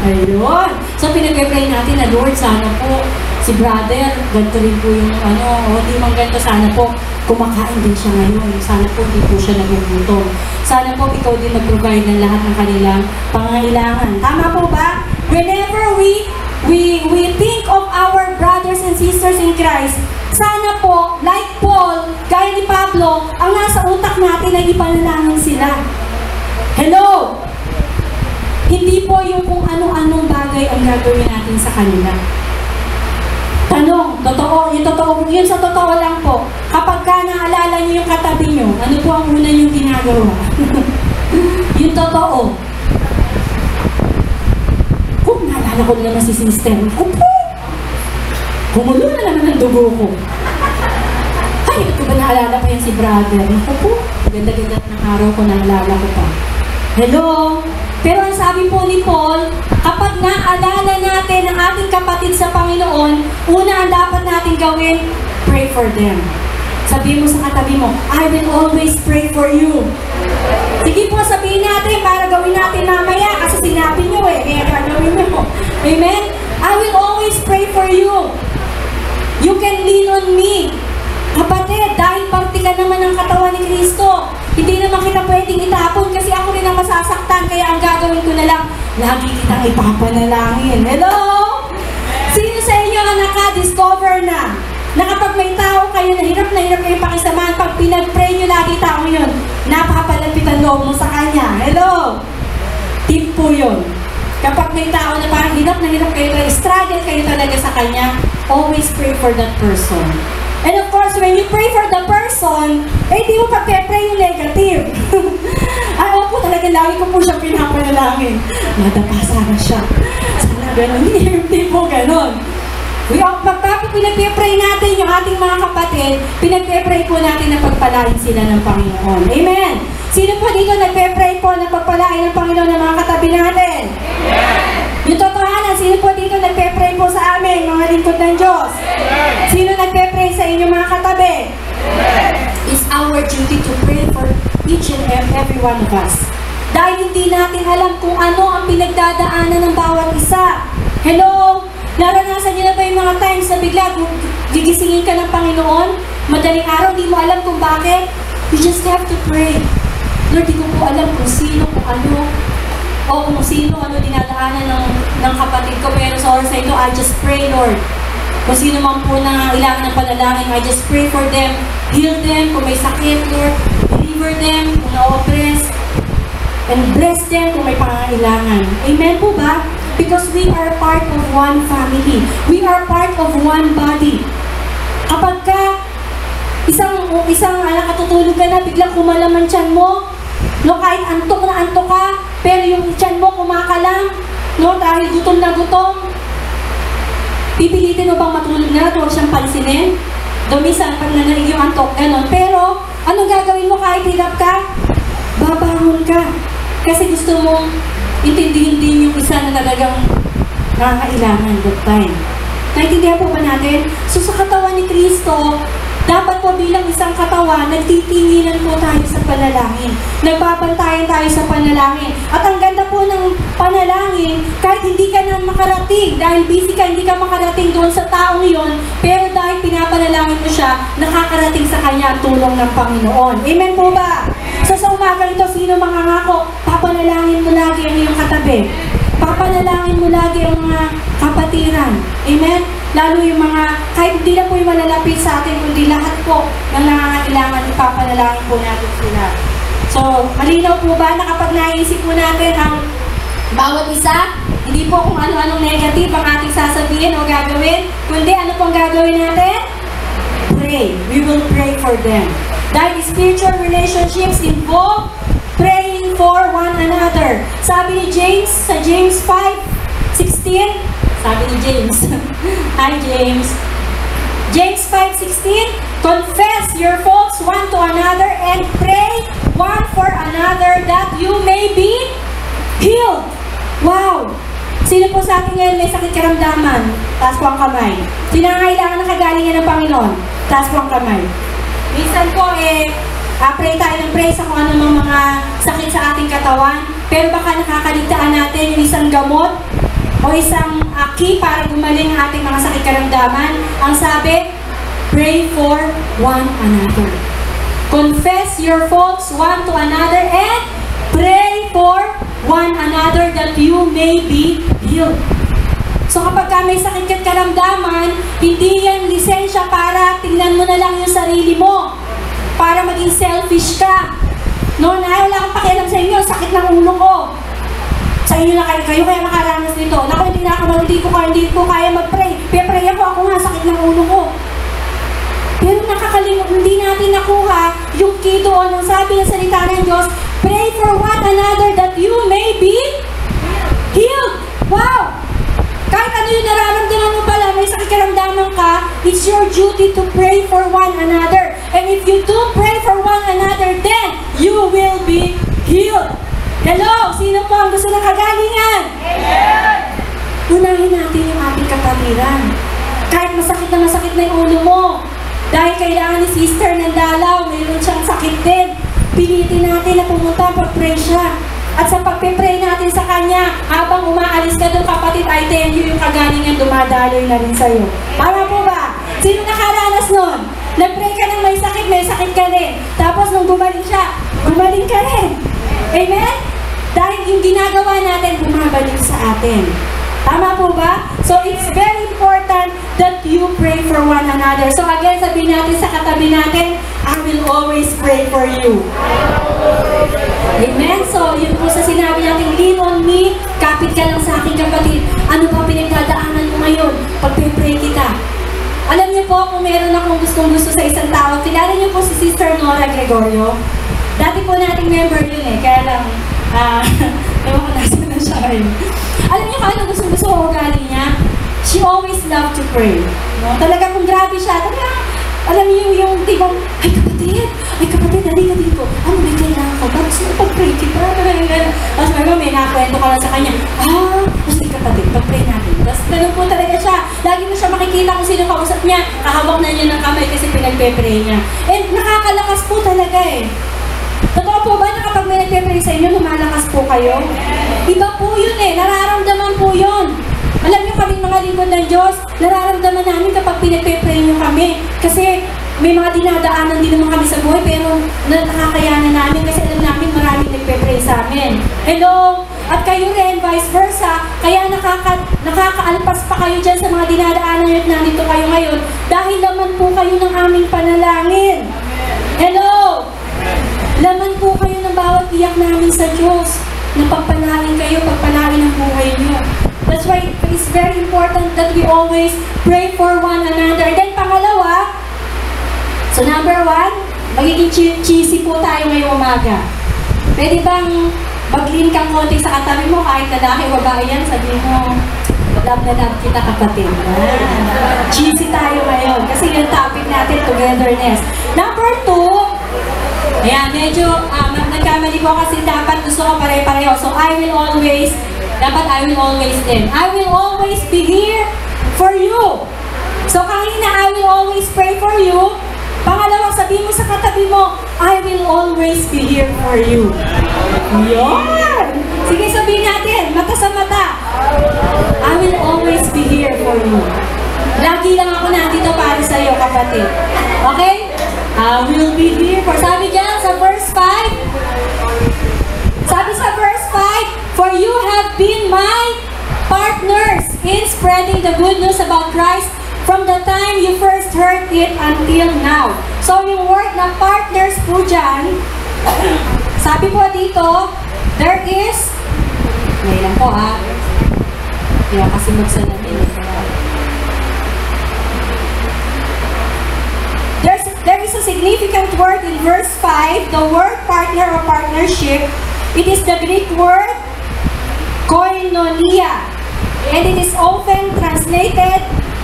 Ayun. So, pinag-pray natin na, Lord, sana po si brother, ganito rin po yung ano, o di man ganito, sana po kumakain din siya ngayon. Sana po hindi po siya nagugutom. Sana po ikaw din mag-provide ng lahat ng kanilang pangangailangan. Tama po ba? Whenever we we we think of our brothers and sisters in Christ, sana po, like Paul, gaya ni Pablo, ang nasa utak natin ay ipanalangin sila. Hello! Hindi po yung kung ano-anong bagay ang gagawin natin sa kanila. Tanong, totoo, yung totoo, yun sa totoo lang po. Kapag ka naalala niyo yung katabi niyo, ano po ang una niyong ginagawa? yung totoo. Naalala ko na naman si sister, ko po, kumulo na naman ang dugo ko. Ay, ko ba naalala pa yan si brother? Ako po, ganda-ganda ng araw ko naalala ko pa. Hello? Pero ang sabi po ni Paul, kapag naalala natin ang ating kapatid sa Panginoon, una ang dapat natin gawin, pray for them. Sabihin mo sa katabi mo, I will always pray for you. Sige po, sabihin natin para gawin natin mamaya kasi sinabi nyo eh, kaya gagawin nyo. Amen? I will always pray for you. You can lean on me. Kapatid, dahil parte ka naman ng katawan ni Kristo, hindi naman kita pwedeng itapon kasi ako rin ang masasaktan, kaya ang gagawin ko na lang, lagi kitang ipapanalangin. Hello? Sino sa inyo ang naka-discover na na kapag may tao kayo na hirap na hirap kayo pakisamahan, pag pinag-pray nyo lagi tao yun, napapalapit ang loob mo sa kanya. Hello? Tip po yun. Kapag may tao na parang hirap na hirap kayo, struggle kayo talaga sa kanya, always pray for that person. And of course, when you pray for the person, eh di mo pa pray yung negative. Ay, opo talaga, lagi ko po siya pinapanalangin. Madapa sana siya. Sana ganun. Hindi po ganun. We all, pagka pinagpe-pray natin yung ating mga kapatid, pinagpe-pray po natin na pagpalain sila ng Panginoon. Amen! Sino po dito nagpe-pray po na pagpalain ng Panginoon ng mga katabi natin? Yung totohanan, sino po dito nagpe-pray po sa amin, mga lingkod ng Diyos? Sino nagpe-pray sa inyong mga katabi? It's our duty to pray for each and ev- every one of us. Dahil hindi natin alam kung ano ang pinagdadaanan ng bawat isa. Hello? Naranasan niyo na ba yung mga times na bigla gigisingin ka ng Panginoon? Madaling araw, di mo alam kung bakit? You just have to pray. Lord, di ko po alam kung sino, kung ano, o kung sino, ano dinadaanan ng, ng kapatid ko. Pero sa oras na ito, I just pray, Lord. Kung sino man po na ilangan ng panalangin, I just pray for them. Heal them kung may sakit, Lord. Deliver them kung na-oppress. And bless them kung may pangangailangan. Amen po ba? Because we are part of one family. We are part of one body. Kapag ka isang isang anak katutulog ka na, biglang kumalaman tiyan mo, no, kahit antok na antok ka, pero yung tiyan mo kumakalam, no, dahil gutom na gutom, pipilitin mo bang matulog na huwag siyang pansinin? Dumisan pag nanalig yung antok, ganon. Pero, anong gagawin mo kahit hirap ka? Babangon ka. Kasi gusto mong intindihin din yung isa na talagang nangangailangan that time. Naintindihan po ba natin? So sa katawan ni Kristo, dapat po bilang isang katawan, nagtitinginan po tayo sa panalangin. Nagbabantayan tayo sa panalangin. At ang ganda po ng panalangin, kahit hindi ka na makarating, dahil busy ka, hindi ka makarating doon sa taong yon, pero dahil pinapanalangin mo siya, nakakarating sa kanya ang tulong ng Panginoon. Amen po ba? So sa umaga ito, sino mangangako, papanalangin mo lagi ang iyong katabi. Papanalangin mo lagi ang mga kapatiran. Amen? lalo yung mga, kahit hindi na po yung malalapit sa atin, kundi lahat po ng nangangailangan, ipapanalangin po natin sila. So, malinaw po ba na kapag naisip po natin ang bawat isa, hindi po kung ano-anong negative ang ating sasabihin o gagawin, kundi ano pong gagawin natin? Pray. We will pray for them. Dahil spiritual relationships involve for one another. Sabi ni James sa James 5:16, sabi ni James. Hi James. James 5:16, confess your faults one to another and pray one for another that you may be healed. Wow! Sino po sa atin ngayon may sakit karamdaman? Taas po ang kamay. Sino ang kailangan ng kagalingan ng Panginoon? Taas po ang kamay. Minsan po eh, ah, pray tayo ng pray sa kung ano mga, sakit sa ating katawan. Pero baka nakakaligtaan natin yung isang gamot o isang aki para gumaling ang ating mga sakit karamdaman. Ang sabi, pray for one another. Confess your faults one to another and pray for one another that you may be healed. So kapag ka may sakit at karamdaman, hindi yan lisensya para tingnan mo na lang yung sarili mo. Para maging selfish ka. No, na wala kang pakialam sa inyo, sakit ng ulo ko. Sa inyo na kayo, kayo kaya makaranas nito. Naku, hindi na ako, hindi ko, hindi ko kaya mag-pray. Pero pray ako, ako nga, sakit ng ulo ko. Pero nakakalimot, hindi natin nakuha yung key doon ang sabi ng salita ng Diyos, pray for one another that you may be healed. Wow! Ano yung nararamdaman mo pala, may sakit karamdaman ka, it's your duty to pray for one another. And if you do pray for one another, then you will be healed. Hello! Sino po ang gusto ng kagalingan? Unahin natin yung ating kapatiran. Kahit masakit na masakit na yung ulo mo, dahil kailangan ni sister ng dalaw, mayroon siyang sakit din. Pilitin natin na pumunta pag-pray siya. At sa pagpe-pray natin sa kanya, habang umaalis ka doon kapatid, I tell you, yung kagalingan dumadaloy na rin sa'yo. Tama po ba? Sino nakaranas nun? Nag-pray ka ng may sakit, may sakit ka rin. Tapos nung gumaling siya, gumaling ka rin. Amen? Dahil yung ginagawa natin, bumabalik sa atin. Tama po ba? So it's very important that you pray for one another. So again, sabihin natin sa katabi natin, I will always pray for you. Amen? So yun po sa sinabi natin, lean on me, kapit ka lang sa akin kapatid. Ano ba pinagdadaanan mo ngayon? Pagpe-pray kita. Alam niyo po, kung meron akong gustong gusto sa isang tao, kilala niyo po si Sister Nora Gregorio? Dati po nating member yun eh, kaya lang, ah, ko nasa na siya ngayon. Alam niyo kung ano gusto gusto ko ugali niya? She always loved to pray. No? Talaga kung grabe siya, talaga, alam niyo yung tipong, ay kapatid, ay kapatid, halika dito. Ano may kailangan ko? Gusto mo pag-pray kita? Tapos may may nakwento ka lang sa kanya, ah, sige kapatid, pag-pray natin. Tapos ganun po talaga siya. Lagi mo siya makikita kung sino kausap niya, kahawak na niya ng kamay kasi pinagpe-pray niya. And nakakalakas po talaga eh. Totoo po ba na kapag may nagpe-pray sa inyo, lumalakas po kayo? Iba po yun eh, nararamdaman po yun. Alam niyo kaming mga lingkod ng Diyos, nararamdaman namin kapag pinagpe-pray niyo kami. Kasi may mga dinadaanan din naman kami sa buhay, pero na- nakakayanan namin kasi alam namin maraming nagpe-pray sa amin. Hello? At kayo rin, vice versa, kaya nakaka, nakakaalpas pa kayo dyan sa mga dinadaanan niyo at nandito kayo ngayon dahil naman po kayo ng aming panalangin. Hello? Laman po kayo ng bawat iyak namin sa Diyos. Napagpalain kayo, pagpalain ang buhay niyo. That's why it's very important that we always pray for one another. Then pangalawa, so number one, magiging che- cheesy po tayo ngayong umaga. Pwede bang mag-lean kang konti sa katabi mo kahit lalaki o babae yan, sabihin mo, love na love kita kapatid. Ah, cheesy tayo ngayon kasi yung topic natin, togetherness. Number two, Ayan, medyo um, nagkamali ko kasi dapat gusto ko pare-pareho. So I will always, dapat I will always din. I will always be here for you. So kanina, I will always pray for you. Pangalawa, sabihin mo sa katabi mo, I will always be here for you. Yan! Sige, sabihin natin, mata sa mata. I will always be here for you. Lagi lang ako nandito para sa iyo, kapatid. Okay? I will be here for... Sabi dyan sa verse 5, sabi sa verse 5, For you have been my partners in spreading the good news about Christ from the time you first heard it until now. So yung word na partners po dyan, sabi po dito, there is, ngayon lang po ha, ako kasi magsalamin. There's, there is a significant word in verse 5, the word partner or partnership. It is the Greek word koinonia. And it is often translated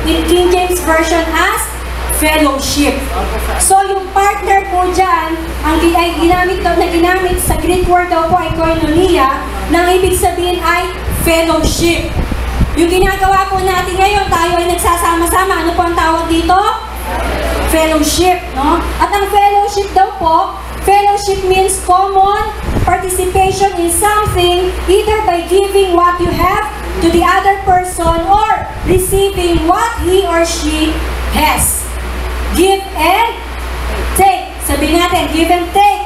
in King James Version as fellowship. So yung partner po dyan, ang ginamit daw na ginamit sa Greek word daw po ay koinonia, na ibig sabihin ay fellowship. Yung ginagawa po natin ngayon, tayo ay nagsasama-sama. Ano po ang tawag dito? fellowship, no? At ang fellowship daw po, fellowship means common participation in something either by giving what you have to the other person or receiving what he or she has. Give and take. Sabi natin, give and take.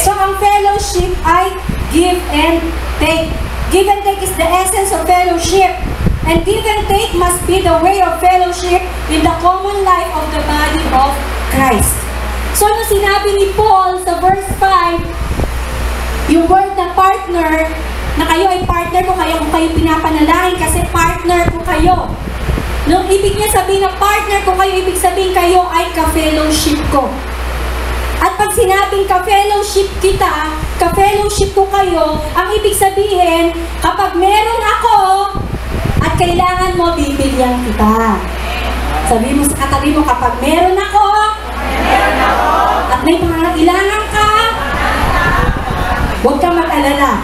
So ang fellowship ay give and take. Give and take is the essence of fellowship. And give and take must be the way of fellowship in the common life of the body of Christ. So nung sinabi ni Paul sa verse 5, yung word na partner, na kayo ay partner ko, kaya kung kayo pinapanalangin kasi partner ko kayo. Nung ibig niya sabihin na partner ko kayo, ibig sabihin kayo ay ka-fellowship ko. At pag sinabing ka-fellowship kita, ka-fellowship ko kayo, ang ibig sabihin, kapag meron ako, at kailangan mo, bibigyan kita. Sabi mo sa katabi mo, kapag meron ako, at may pangangailangan ka, huwag kang mag-alala.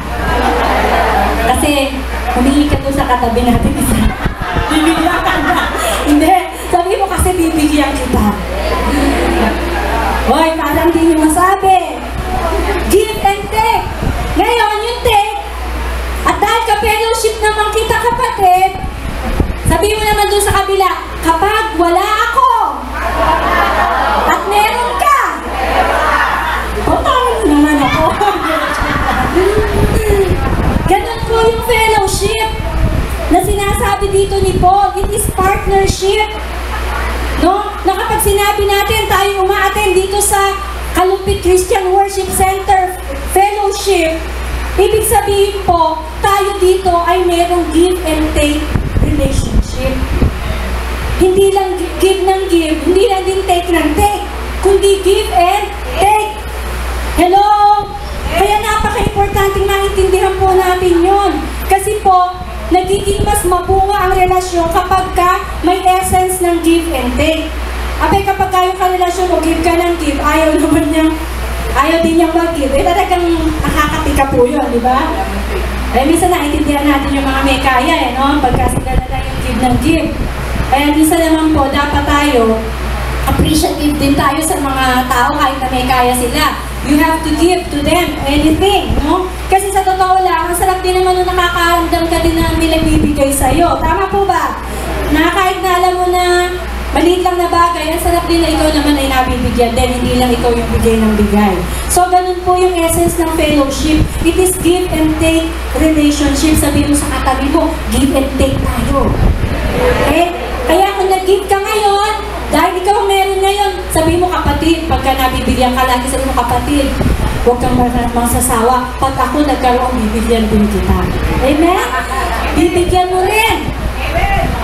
Kasi, humingi ka sa katabi natin isa. Bibigyan ka na. Hindi. Sabi mo kasi bibigyan kita. Hoy, parang di nyo masabi. Give and take. Ngayon, yung take, at dahil ka-fellowship naman kita kapatid, sabi mo naman doon sa kabila, kapag wala ako, at meron ka, sinasabi dito ni Paul. It is partnership. No? Na kapag sinabi natin tayo umaattend dito sa Kalumpit Christian Worship Center Fellowship, ibig sabihin po, tayo dito ay merong give and take relationship. Hindi lang gi- give ng give, hindi lang din take ng take, kundi give and take. Hello? Kaya napaka-importante maintindihan po natin yon. Kasi po, nagiging mas mabunga ang relasyon kapag ka may essence ng give and take. Abay, kapag kayo ka-relasyon o give ka ng give, ayaw naman niyang, ayaw din niyang mag-give. Eh, talagang nakakatika po yun, di ba? Eh, minsan naiintindihan natin yung mga may kaya, eh, no? Pagka sila na yung give ng give. Kaya minsan naman po, dapat tayo, appreciative din tayo sa mga tao kahit na may kaya sila. You have to give to them anything, no? Kasi sa totoo lang, ang din naman nung nakakaramdam ka din na may nagbibigay sa'yo. Tama po ba? Na kahit na alam mo na maliit lang na bagay, ang sarap din na ikaw naman ay nabibigyan din, hindi lang ikaw yung bigay ng bigay. So, ganun po yung essence ng fellowship. It is give and take relationship. Sabi mo sa katabi mo, give and take tayo. Okay? Kaya kung nag-give ka ngayon, dahil ikaw meron ngayon, sabi mo kapatid, pagka nabibigyan ka lagi, sabi mo kapatid, huwag kang masasawa. Pag ako nagkaroon, bibigyan din kita. Amen? Bibigyan mo rin.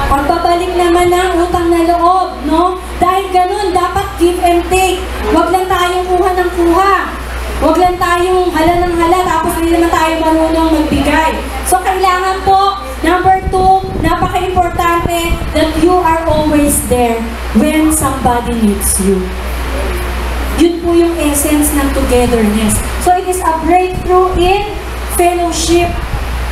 Pagbabalik naman ng utang na loob, no? Dahil ganun, dapat give and take. Huwag lang tayong kuha ng kuha. Huwag lang tayong hala ng hala, tapos hindi naman tayo marunong magbigay. So, kailangan po, number two, napaka-importante that you are always there when somebody needs you. Yun po yung essence ng togetherness. So, it is a breakthrough in fellowship.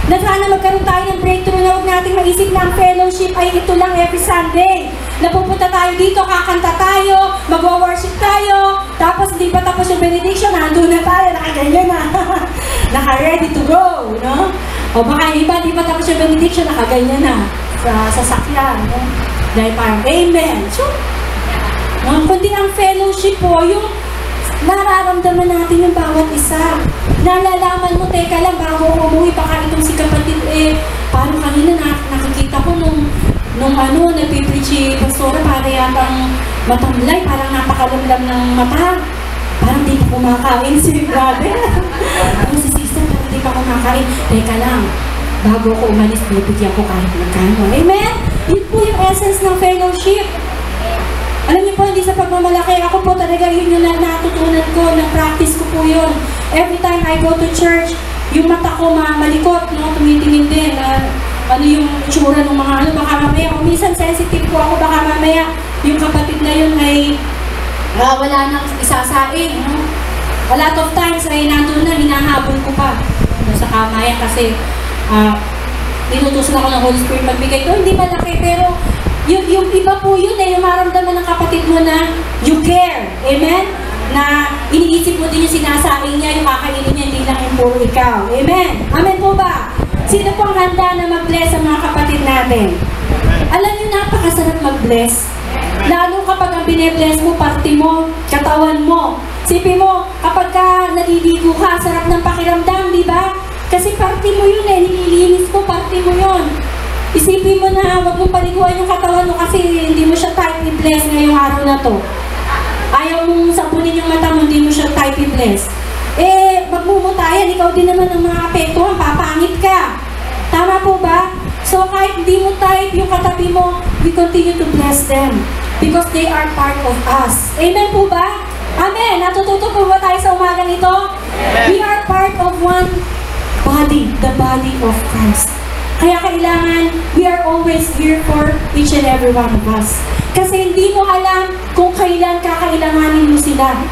Na sana magkaroon tayo ng breakthrough na huwag nating maisip na ang fellowship ay ito lang every Sunday. Napupunta tayo dito, kakanta tayo, magwa-worship tayo, tapos hindi pa tapos yung benediction, nandun na tayo, nakaganyan na. Naka-ready to go, no? O baka yung iba, hindi pa tapos yung benediction, nakaganyan na sa sasakyan, no? Dahil parang, amen. So, No, kundi ang fellowship po, yung nararamdaman natin yung bawat isa. Nalalaman mo, teka lang, bago umuwi, baka itong si kapatid, eh, paano kanina na, nakikita ko nung nung ano, nagpipreach Pastora, para yatang matamlay, parang napakalamlam ng mata. Parang di pa kumakain si brother. Ano si sister, parang di pa kumakain. Teka lang, bago ko umalis, bibigyan ko kahit magkano. Amen? Yun po yung essence ng fellowship. Alam niyo po, hindi sa pagmamalaki. Ako po talaga yun yung na- natutunan ko, na-practice ko po yun. Every time I go to church, yung mata ko ma malikot, no, tumitingin din. na ano yung itsura ng mga ano, baka mamaya, kung minsan sensitive po ako, baka mamaya yung kapatid na yun ay ah, wala nang isasain. No? A lot of times ay nandun na, hinahabol ko pa no, sa kamayan kasi ah, tinutusan ako ng Holy Spirit magbigay ko. Hindi malaki, pero yung, yung iba po yun eh, yung maramdaman ng kapatid mo na you care. Amen? Na iniisip mo din yung sinasaing niya, yung kakainin niya, hindi lang yung puro ikaw. Amen? Amen po ba? Sino pong handa na mag-bless sa mga kapatid natin? Alam niyo, napakasarap mag-bless. Lalo kapag ang bine-bless mo, party mo, katawan mo. Sipi mo, kapag ka naliligo ka, sarap ng pakiramdam, di ba? Kasi party mo yun eh, nililinis ko, party mo yun. Isipin mo na huwag mong paliguan yung katawan mo kasi hindi mo siya tightly bless ngayong araw na to. Ayaw mong sabunin yung mata mo, hindi mo siya tightly bless. Eh, magmumutayan, ikaw din naman ang mga apektuhan, papangit ka. Tama po ba? So kahit hindi mo tight yung katabi mo, we continue to bless them because they are part of us. Amen po ba? Amen. Natututo po ba tayo sa umagang ito? We are part of one body, the body of Christ. Kaya kailangan, we are always here for each and every one of us. Kasi hindi mo alam kung kailan kakailanganin mo sila.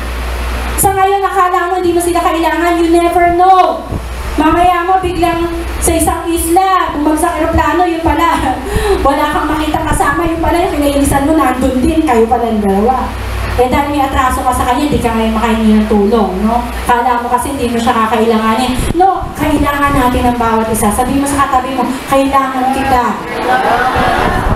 Sa ngayon, nakala mo hindi mo sila kailangan, you never know. Mamaya mo biglang sa isang isla, bumagsak aeroplano, yun pala. Wala kang makita kasama, yun pala, yung kinainisan mo, nandun din, kayo pala ng dalawa. Eh dahil may atraso ka sa kanya, hindi ka ngayon makahingi ng tulong, no? Kala mo kasi hindi mo siya kakailanganin. No, kailangan natin ang bawat isa. Sabi mo sa katabi mo, kailangan kita.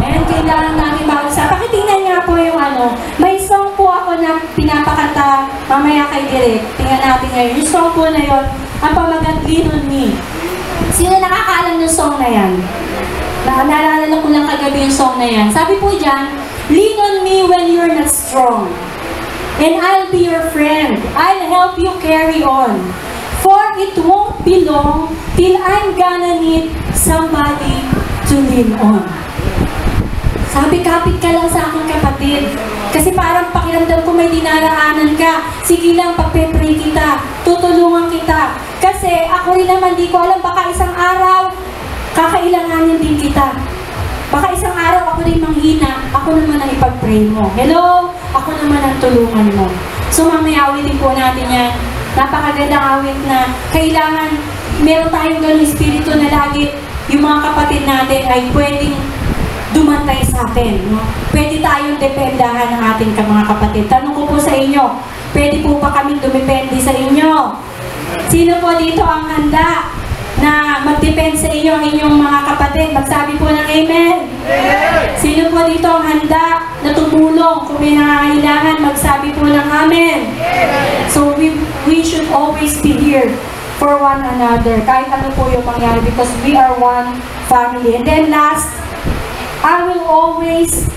And kailangan natin bawat isa. Pakitingnan nga po yung ano, may song po ako na pinapakanta mamaya kay Direk. Tingnan natin ngayon. Yung song po na yun, ang pamagat Lean on Me. Sino nakakaalam ng song na yan? Na naalala ko lang kagabi yung song na yan. Sabi po dyan, Lean on me when you're not strong. And I'll be your friend. I'll help you carry on. For it won't be long till I'm gonna need somebody to lean on. Sabi, kapit ka lang sa akin kapatid. Kasi parang pakiramdam ko may dinaraanan ka. Sige lang, pagpe-pray kita. Tutulungan kita. Kasi ako rin naman, di ko alam, baka isang araw, kakailanganin din kita. Baka isang araw ako rin manghina, ako naman ang ipag-pray mo. Hello? Ako naman ang tulungan mo. So mamaya awitin po natin yan. Napakagandang awit na kailangan meron tayong ganung espiritu na lagi yung mga kapatid natin ay pwedeng dumantay sa atin. No? Pwede tayong dependahan ng ating mga kapatid. Tanong ko po sa inyo, pwede po ba kaming dumepende sa inyo? Sino po dito ang handa na mag-depend sa inyo ang inyong mga kapatid? Magsabi po ng amen. Sino po dito ang handa na tumulong kung may nangangailangan? Magsabi po ng amen. So we, we should always be here for one another. Kahit ano po yung mangyari because we are one family. And then last, I will always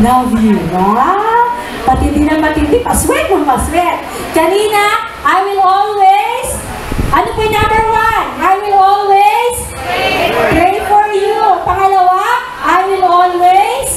love you. Ah, patindi na patindi. Paswet mo, paswet. Kanina, I will always, ano po yung number one? I will always pray for you. Pangalawa, I will always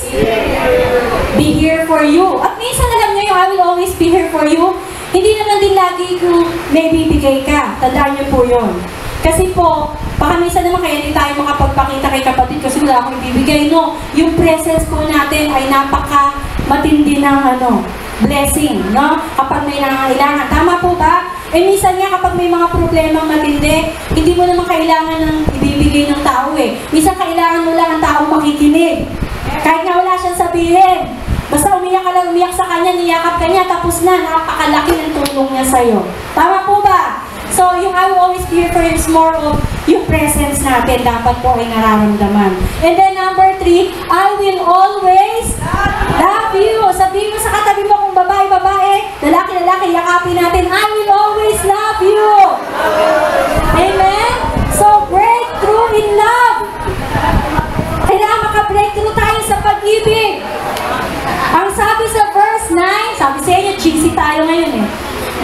be here for you. At minsan alam niyo yung I will always be here for you, hindi naman din lagi kung may bibigay ka. Tandaan niyo po yun. Kasi po, baka minsan naman kaya hindi tayo makapagpakita kay kapatid kasi wala akong ibibigay. No, yung presence po natin ay napaka matindi ng ano, blessing, no? Kapag may nangangailangan. Tama po ba? Eh minsan nga kapag may mga problema matindi, hindi mo naman kailangan ng ibibigay ng tao eh. Minsan kailangan mo lang ang tao makikinig. Kahit nga wala siyang sabihin. Basta umiyak ka lang, umiyak sa kanya, niyakap ka niya, tapos na, napakalaki ng tulong niya sa'yo. Tama po ba? So, yung I will always be here for you more of yung presence natin dapat po ay nararamdaman. And then number three, I will always love you. Sabihin mo sa katabi mo kung babae, babae, lalaki, lalaki, yakapin natin, I will always love you. Amen? So breakthrough in love. Kailangan maka-breakthrough tayo sa pag-ibig. Ang sabi sa verse 9, sabi sa inyo, cheesy tayo ngayon eh.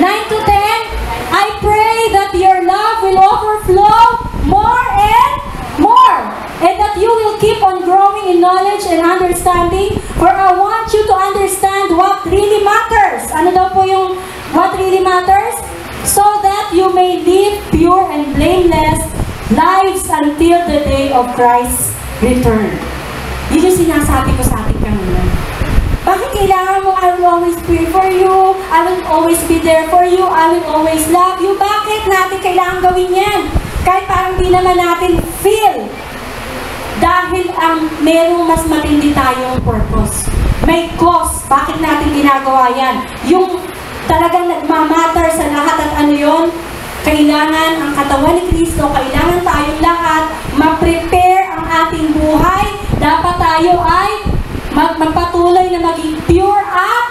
9 to 10, I pray that your love will overflow more and more. And that you will keep on growing in knowledge and understanding. For I want you to understand what really matters. Ano daw po yung what really matters? So that you may live pure and blameless lives until the day of Christ's return. Yun yung sinasabi ko sa ating Panginoon. Bakit kailangan mo, I will always pray for you, I will always be there for you, I will always love you. Bakit natin kailangan gawin yan? Kahit parang di naman natin feel. Dahil ang merong mas matindi tayong purpose. May cause. Bakit natin ginagawa yan? Yung talagang nagmamatter sa lahat at ano yon kailangan ang katawan ni Kristo, kailangan tayong lahat ma-prepare ang ating buhay. Dapat tayo ay mag magpatuloy na maging pure at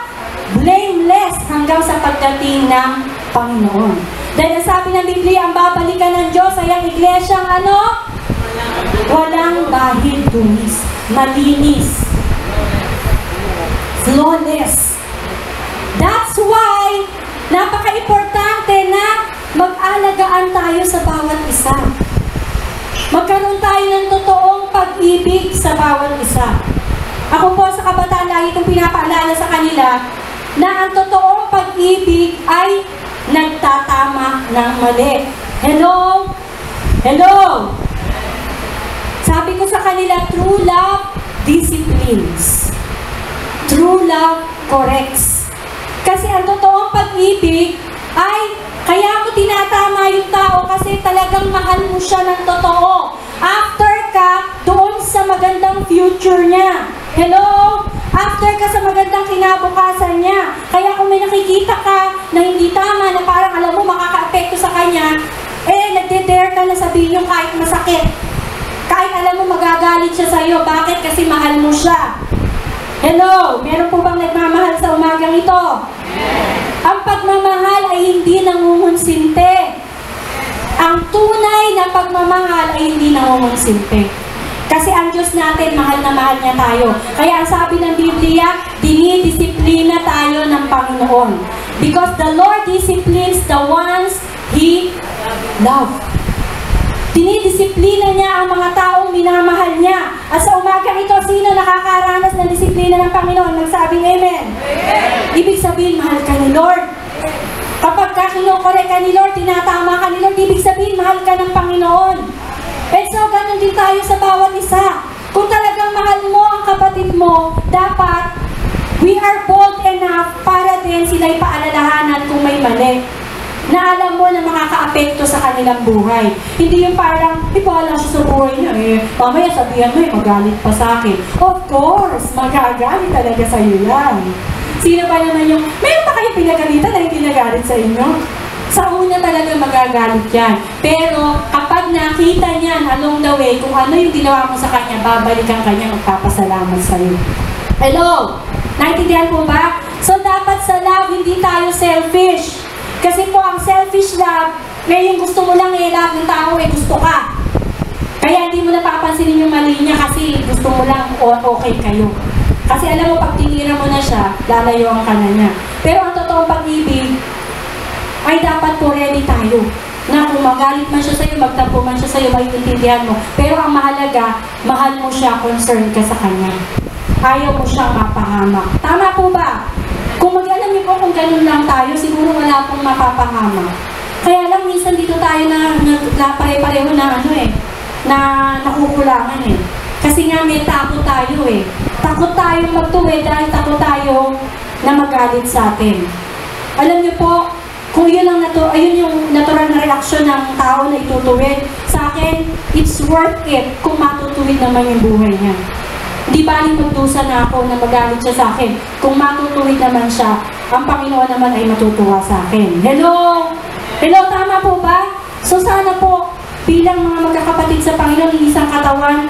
blameless hanggang sa pagdating ng Panginoon. Dahil sabi ng Biblia, ang babalikan ng Diyos ay ang iglesyang ano? Walang bahid dumis, malinis, flawless. That's why, napaka-importante na mag-alagaan tayo sa bawat isa. Magkaroon tayo ng totoong pag-ibig sa bawat isa. Ako po sa kabataan, lagi kong pinapaalala sa kanila na ang totoong pag-ibig ay nagtatama ng mali. Hello? Hello? Sabi ko sa kanila, true love disciplines. True love corrects. Kasi ang totoong pag-ibig ay kaya mo tinatama yung tao kasi talagang mahal mo siya ng totoo. After ka, doon sa magandang future niya. Hello? After ka sa magandang kinabukasan niya. Kaya kung may nakikita ka na hindi tama, na parang alam mo makaka-apekto sa kanya, eh, nagde-dare ka na sabihin yung kahit masakit. Kahit alam mo magagalit siya sa'yo. Bakit? Kasi mahal mo siya. Hello? Meron po bang nagmamahal sa umagang ito? Ang pagmamahal ay hindi nangungunsinte. Ang tunay na pagmamahal ay hindi nangungunsinte. Kasi ang Diyos natin, mahal na mahal niya tayo. Kaya ang sabi ng Biblia, dinidisiplina tayo ng Panginoon. Because the Lord disciplines the ones He loves. Dinidisiplina niya ang mga taong minamahal niya. At sa umagang ito, sino nakakaranas ng disiplina ng Panginoon? Nagsabing Amen. Ibig sabihin, mahal ka ni Lord. Kapag ka kinokore ka ni Lord, tinatama ka ni Lord, ibig sabihin, mahal ka ng Panginoon. And so, ganun din tayo sa bawat isa. Kung talagang mahal mo ang kapatid mo, dapat we are bold enough para din sila'y paalalahanan kung may mali na alam mo na makakaapekto sa kanilang buhay. Hindi yung parang, bahala siya sa buhay niya eh. Mamaya sabihan mo eh, magalit pa sa akin. Of course, magagalit talaga sa iyo yan. Sino ba naman yung, meron ba kayo pinagalitan na hindi nagalit sa inyo? Sa una talaga magagalit yan. Pero kapag nakita niyan along the way kung ano yung ginawa mo sa kanya, babalikan kanya magpapasalamat sa iyo. Hello? Naintindihan po ba? So dapat sa love, hindi tayo selfish. Kasi po ang selfish love, yung gusto mo lang eh, lahat ng tao eh, gusto ka. Kaya hindi mo napapansinin yung mali niya kasi gusto mo lang okay kayo. Kasi alam mo, pag tinira mo na siya, lalayuan ka na niya. Pero ang totoong pag-ibig, ay dapat po ready tayo. Na kung magalit man siya sa'yo, magtampo man siya sa'yo, maiintindihan mo. Pero ang mahalaga, mahal mo siya, concerned ka sa kanya. Ayaw mo siyang mapahamak. Tama po ba? Kung mag-alam niyo po kung ganun lang tayo, siguro wala pong mapapahamak. Kaya lang minsan dito tayo na, na, na pare-pareho na ano eh, na nakukulangan eh. Kasi nga may takot tayo eh. Takot tayong magtuwi dahil takot tayo na magalit sa atin. Alam niyo po, kung yun ang nato, ayun yung natural na reaksyon ng tao na itutuwid. Sa akin, it's worth it kung matutuwid naman yung buhay niya. Di baling magdusa na ako na magalit siya sa akin. Kung matutuwid naman siya, ang Panginoon naman ay matutuwa sa akin. Hello? Hello, tama po ba? So sana po, bilang mga magkakapatid sa Panginoon, isang katawan,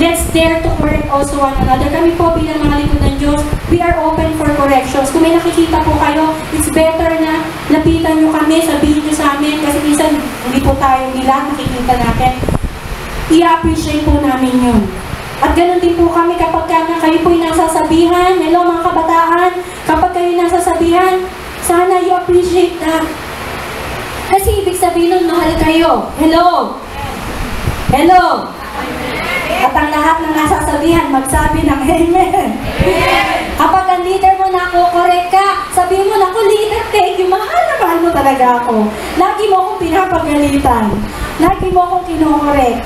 Let's dare to correct also one another. Kami po bilang mga likod ng Diyos, we are open for corrections. Kung may nakikita po kayo, it's better na lapitan nyo kami, sabihin nyo sa amin, kasi minsan hindi po tayo nila, nakikita natin. I-appreciate po namin yun. At ganun din po kami kapag ka na kayo po'y nasasabihan, hello mga kabataan, kapag kayo nasasabihan, sana you appreciate that. Kasi ibig sabihin nun, mahal kayo. Hello? Hello? At ang lahat ng nasasabihan, magsabi ng Amen. Kapag ang leader mo nakukorek ka, sabihin mo, naku leader, thank you, mahal na mahal mo talaga ako. Lagi mo akong pinapagalitan. Lagi mo akong kinukorek.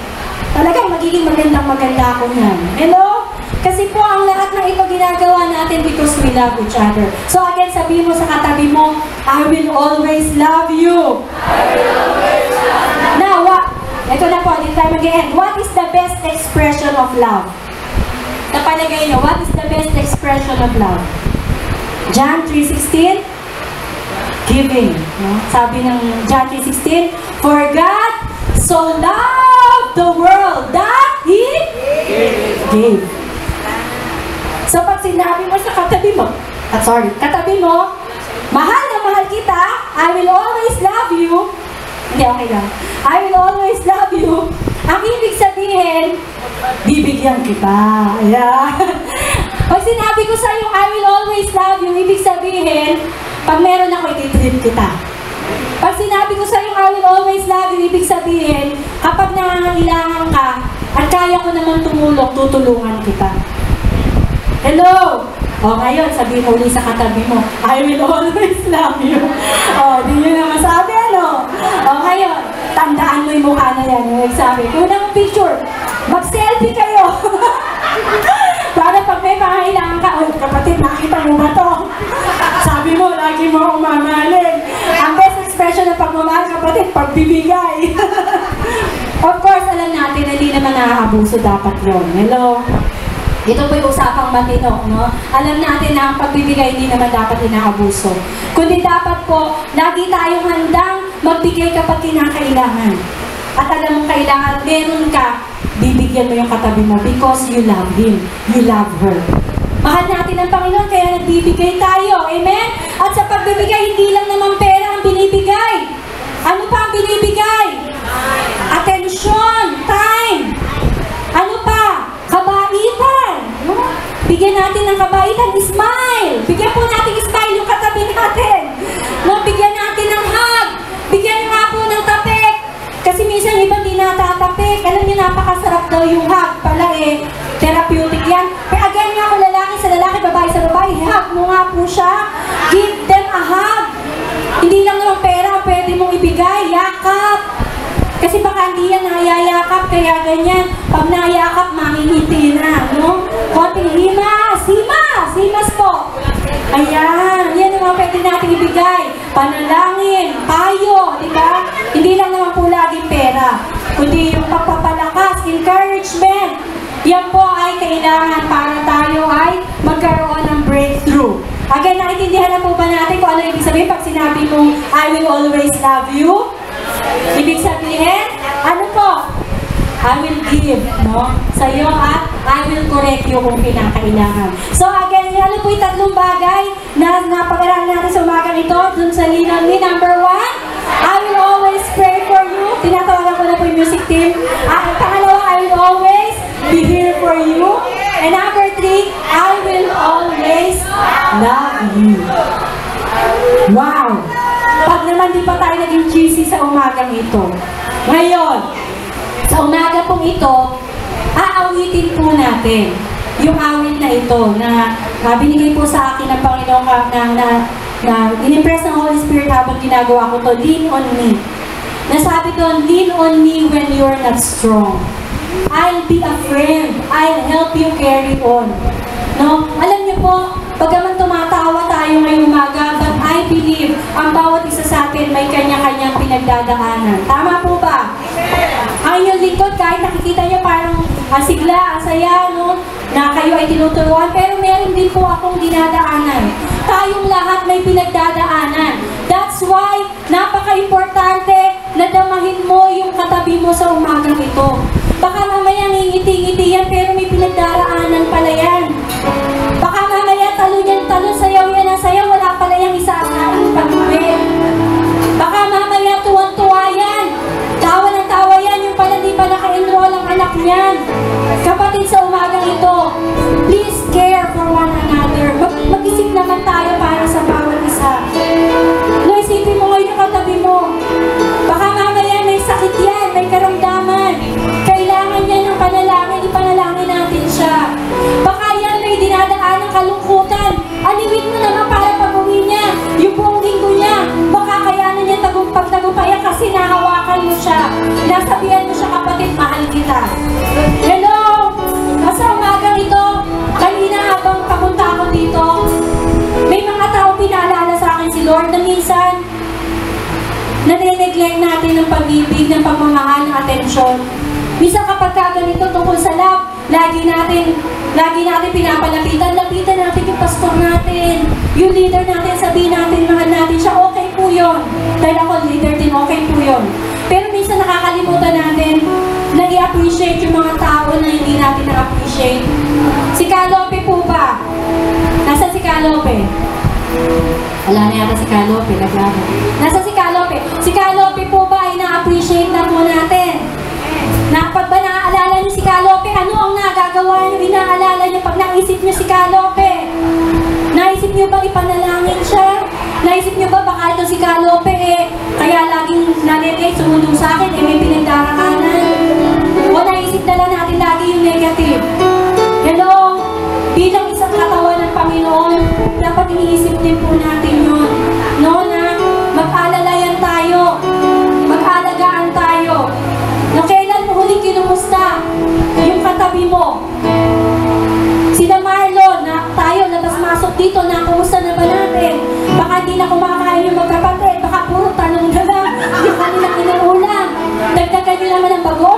Talagang magiging magandang maganda ako niyan. Hello? Kasi po ang lahat ng ito ginagawa natin because we love each other. So again, sabihin mo sa katabi mo, I will always love you. Now, what? Ito na po, dito tayo mag-end. What is the best expression of love? Sa palagay niyo, what is the best expression of love? John 3.16? Giving. No? Sabi ng John 3.16, For God so loved the world that He gave. So pag sinabi mo sa katabi mo, ah, sorry, katabi mo, mahal na mahal kita, I will always hindi, okay lang. I will always love you. Ang ibig sabihin, bibigyan kita. Ayan. Pag sinabi ko sa iyo, I will always love you, ibig sabihin, pag meron ako, ititreat kita. Pag sinabi ko sa iyo, I will always love you, ibig sabihin, kapag nangangailangan ka, at kaya ko naman tumulong, tutulungan kita. Hello! O ngayon, sabihin mo ulit sa katabi mo, I will always love you. O, di nyo na masabi, ano? O ngayon, tandaan mo yung mukha na yan, yung nagsabi. Unang picture, mag-selfie kayo. Para pag may pangailangan ka, oh, kapatid, nakita mo ba to? Sabi mo, lagi mo akong mamahalin. Ang best expression ng pagmamahal, kapatid, pagbibigay. of course, alam natin na hindi naman nakakabuso dapat yun. Hello? Ito po yung usapang matino, no? Alam natin na ang pagbibigay hindi naman dapat inaabuso. Kundi dapat po, lagi tayong handang magbigay kapag kinakailangan. At alam mong kailangan, meron ka, bibigyan mo yung katabi mo because you love Him, you love her. Mahal natin ang Panginoon, kaya nagbibigay tayo. Amen? At sa pagbibigay, hindi lang naman pera ang binibigay. Ano pa ang binibigay? Attention, time. Ano pa? Kabaitan. No? Bigyan natin ng kabaitan, smile. Bigyan po natin smile yung katabi natin. No? Bigyan natin ng hug. Bigyan nga po ng tapik. Kasi minsan iba di natatapik. Alam niyo, napakasarap daw yung hug. Pala eh, therapeutic yan. Pero again nga kung lalaki sa lalaki, babae sa babae, hug mo nga po siya. Give them a hug. Hindi lang naman pera pwede mong ibigay. Yakap. Kasi baka hindi yan nayayakap, kaya ganyan. Pag nayakap, mangingiti na, no? Konting himas, himas, himas po. Ayan, yan mga pwede natin ibigay. Panalangin, payo, di ba? Hindi lang naman po laging pera, kundi yung pagpapalakas, encouragement. Yan po ay kailangan para tayo ay magkaroon ng breakthrough. Again, naintindihan na po ba natin kung ano ibig sabihin pag sinabi mong I will always love you? Ibig sabihin, ano po? I will give, no? Sa iyo at I will correct you kung kinakailangan. So again, ano po yung tatlong bagay na napag-aralan natin sa umagang ito dun sa linang ni number one? I will always pray for you. Tinatawagan ko na po yung music team. At pangalawa, I will always be here for you. And number three, I will always love you. Wow! Pag naman di pa tayo naging cheesy sa umagang ito. Ngayon, sa umaga pong ito, aawitin po natin yung awit na ito na uh, binigay po sa akin ng Panginoon na, na, na, na inimpress ng Holy Spirit habang ginagawa ko to, lean on me. Nasabi doon, lean on me when you're not strong. I'll be a friend. I'll help you carry on. No? Alam niyo po, pagkaman tumatawa tayo ngayong umaga, ang bawat isa sa atin may kanya-kanyang pinagdadaanan. Tama po ba? Ang inyong lingkod, kahit nakikita niyo parang ah, sigla, ang saya, no? na kayo ay tinuturuan, pero meron din po akong dinadaanan. Tayong lahat may pinagdadaanan. That's why, napaka-importante na damahin mo yung katabi mo sa umagang ito. Baka mamaya ngingiti-ngiti yan, pero may pinagdaraanan pala yan. Baka mamaya talo yan, talo, sayaw yan sayaw, wala pala yung isa sa pag-uwi. Baka mamaya tuwan-tuwa yan. Tawa ng tawa yan, yung pala di pa naka-enroll ang anak niyan. Kapatid sa umagang ito, please care for nare-neglect natin ng pag-ibig, ng pagmamahal, ng atensyon. Minsan kapag ka ganito tungkol sa love, lagi natin, lagi natin pinapalapitan, lapitan natin yung pastor natin, yung leader natin, sabihin natin, mahal natin siya, okay po yun. Dahil ako leader din, okay po yun. Pero minsan nakakalimutan natin na i-appreciate yung mga tao na hindi natin na-appreciate. Si Kalope po ba? Nasaan si Kalope? Wala na yata si Kalope, naglaro. Nasa si. Si Kalope po ba ay na-appreciate na po natin? Na pag ba naaalala niyo si Kalope, ano ang nagagawa niyo, inaalala niyo pag naisip niyo si Kalope? Naisip niyo ba ipanalangin siya? Naisip niyo ba baka ito si Kalope eh, kaya laging nanete, sumundong sa akin, eh may pinagdaraanan? O naisip na lang natin lagi yung negative? Hello? Bilang isang katawan ng Panginoon, dapat iniisip din po natin yun. Katabi mo? Sila Marlon, na tayo labas-masok dito, na kumusta na ba natin? Baka di na kumakain yung magkapatid, baka puro tanong na lang yung kanilang inuulam. Dagdagan nyo naman ang bagoong,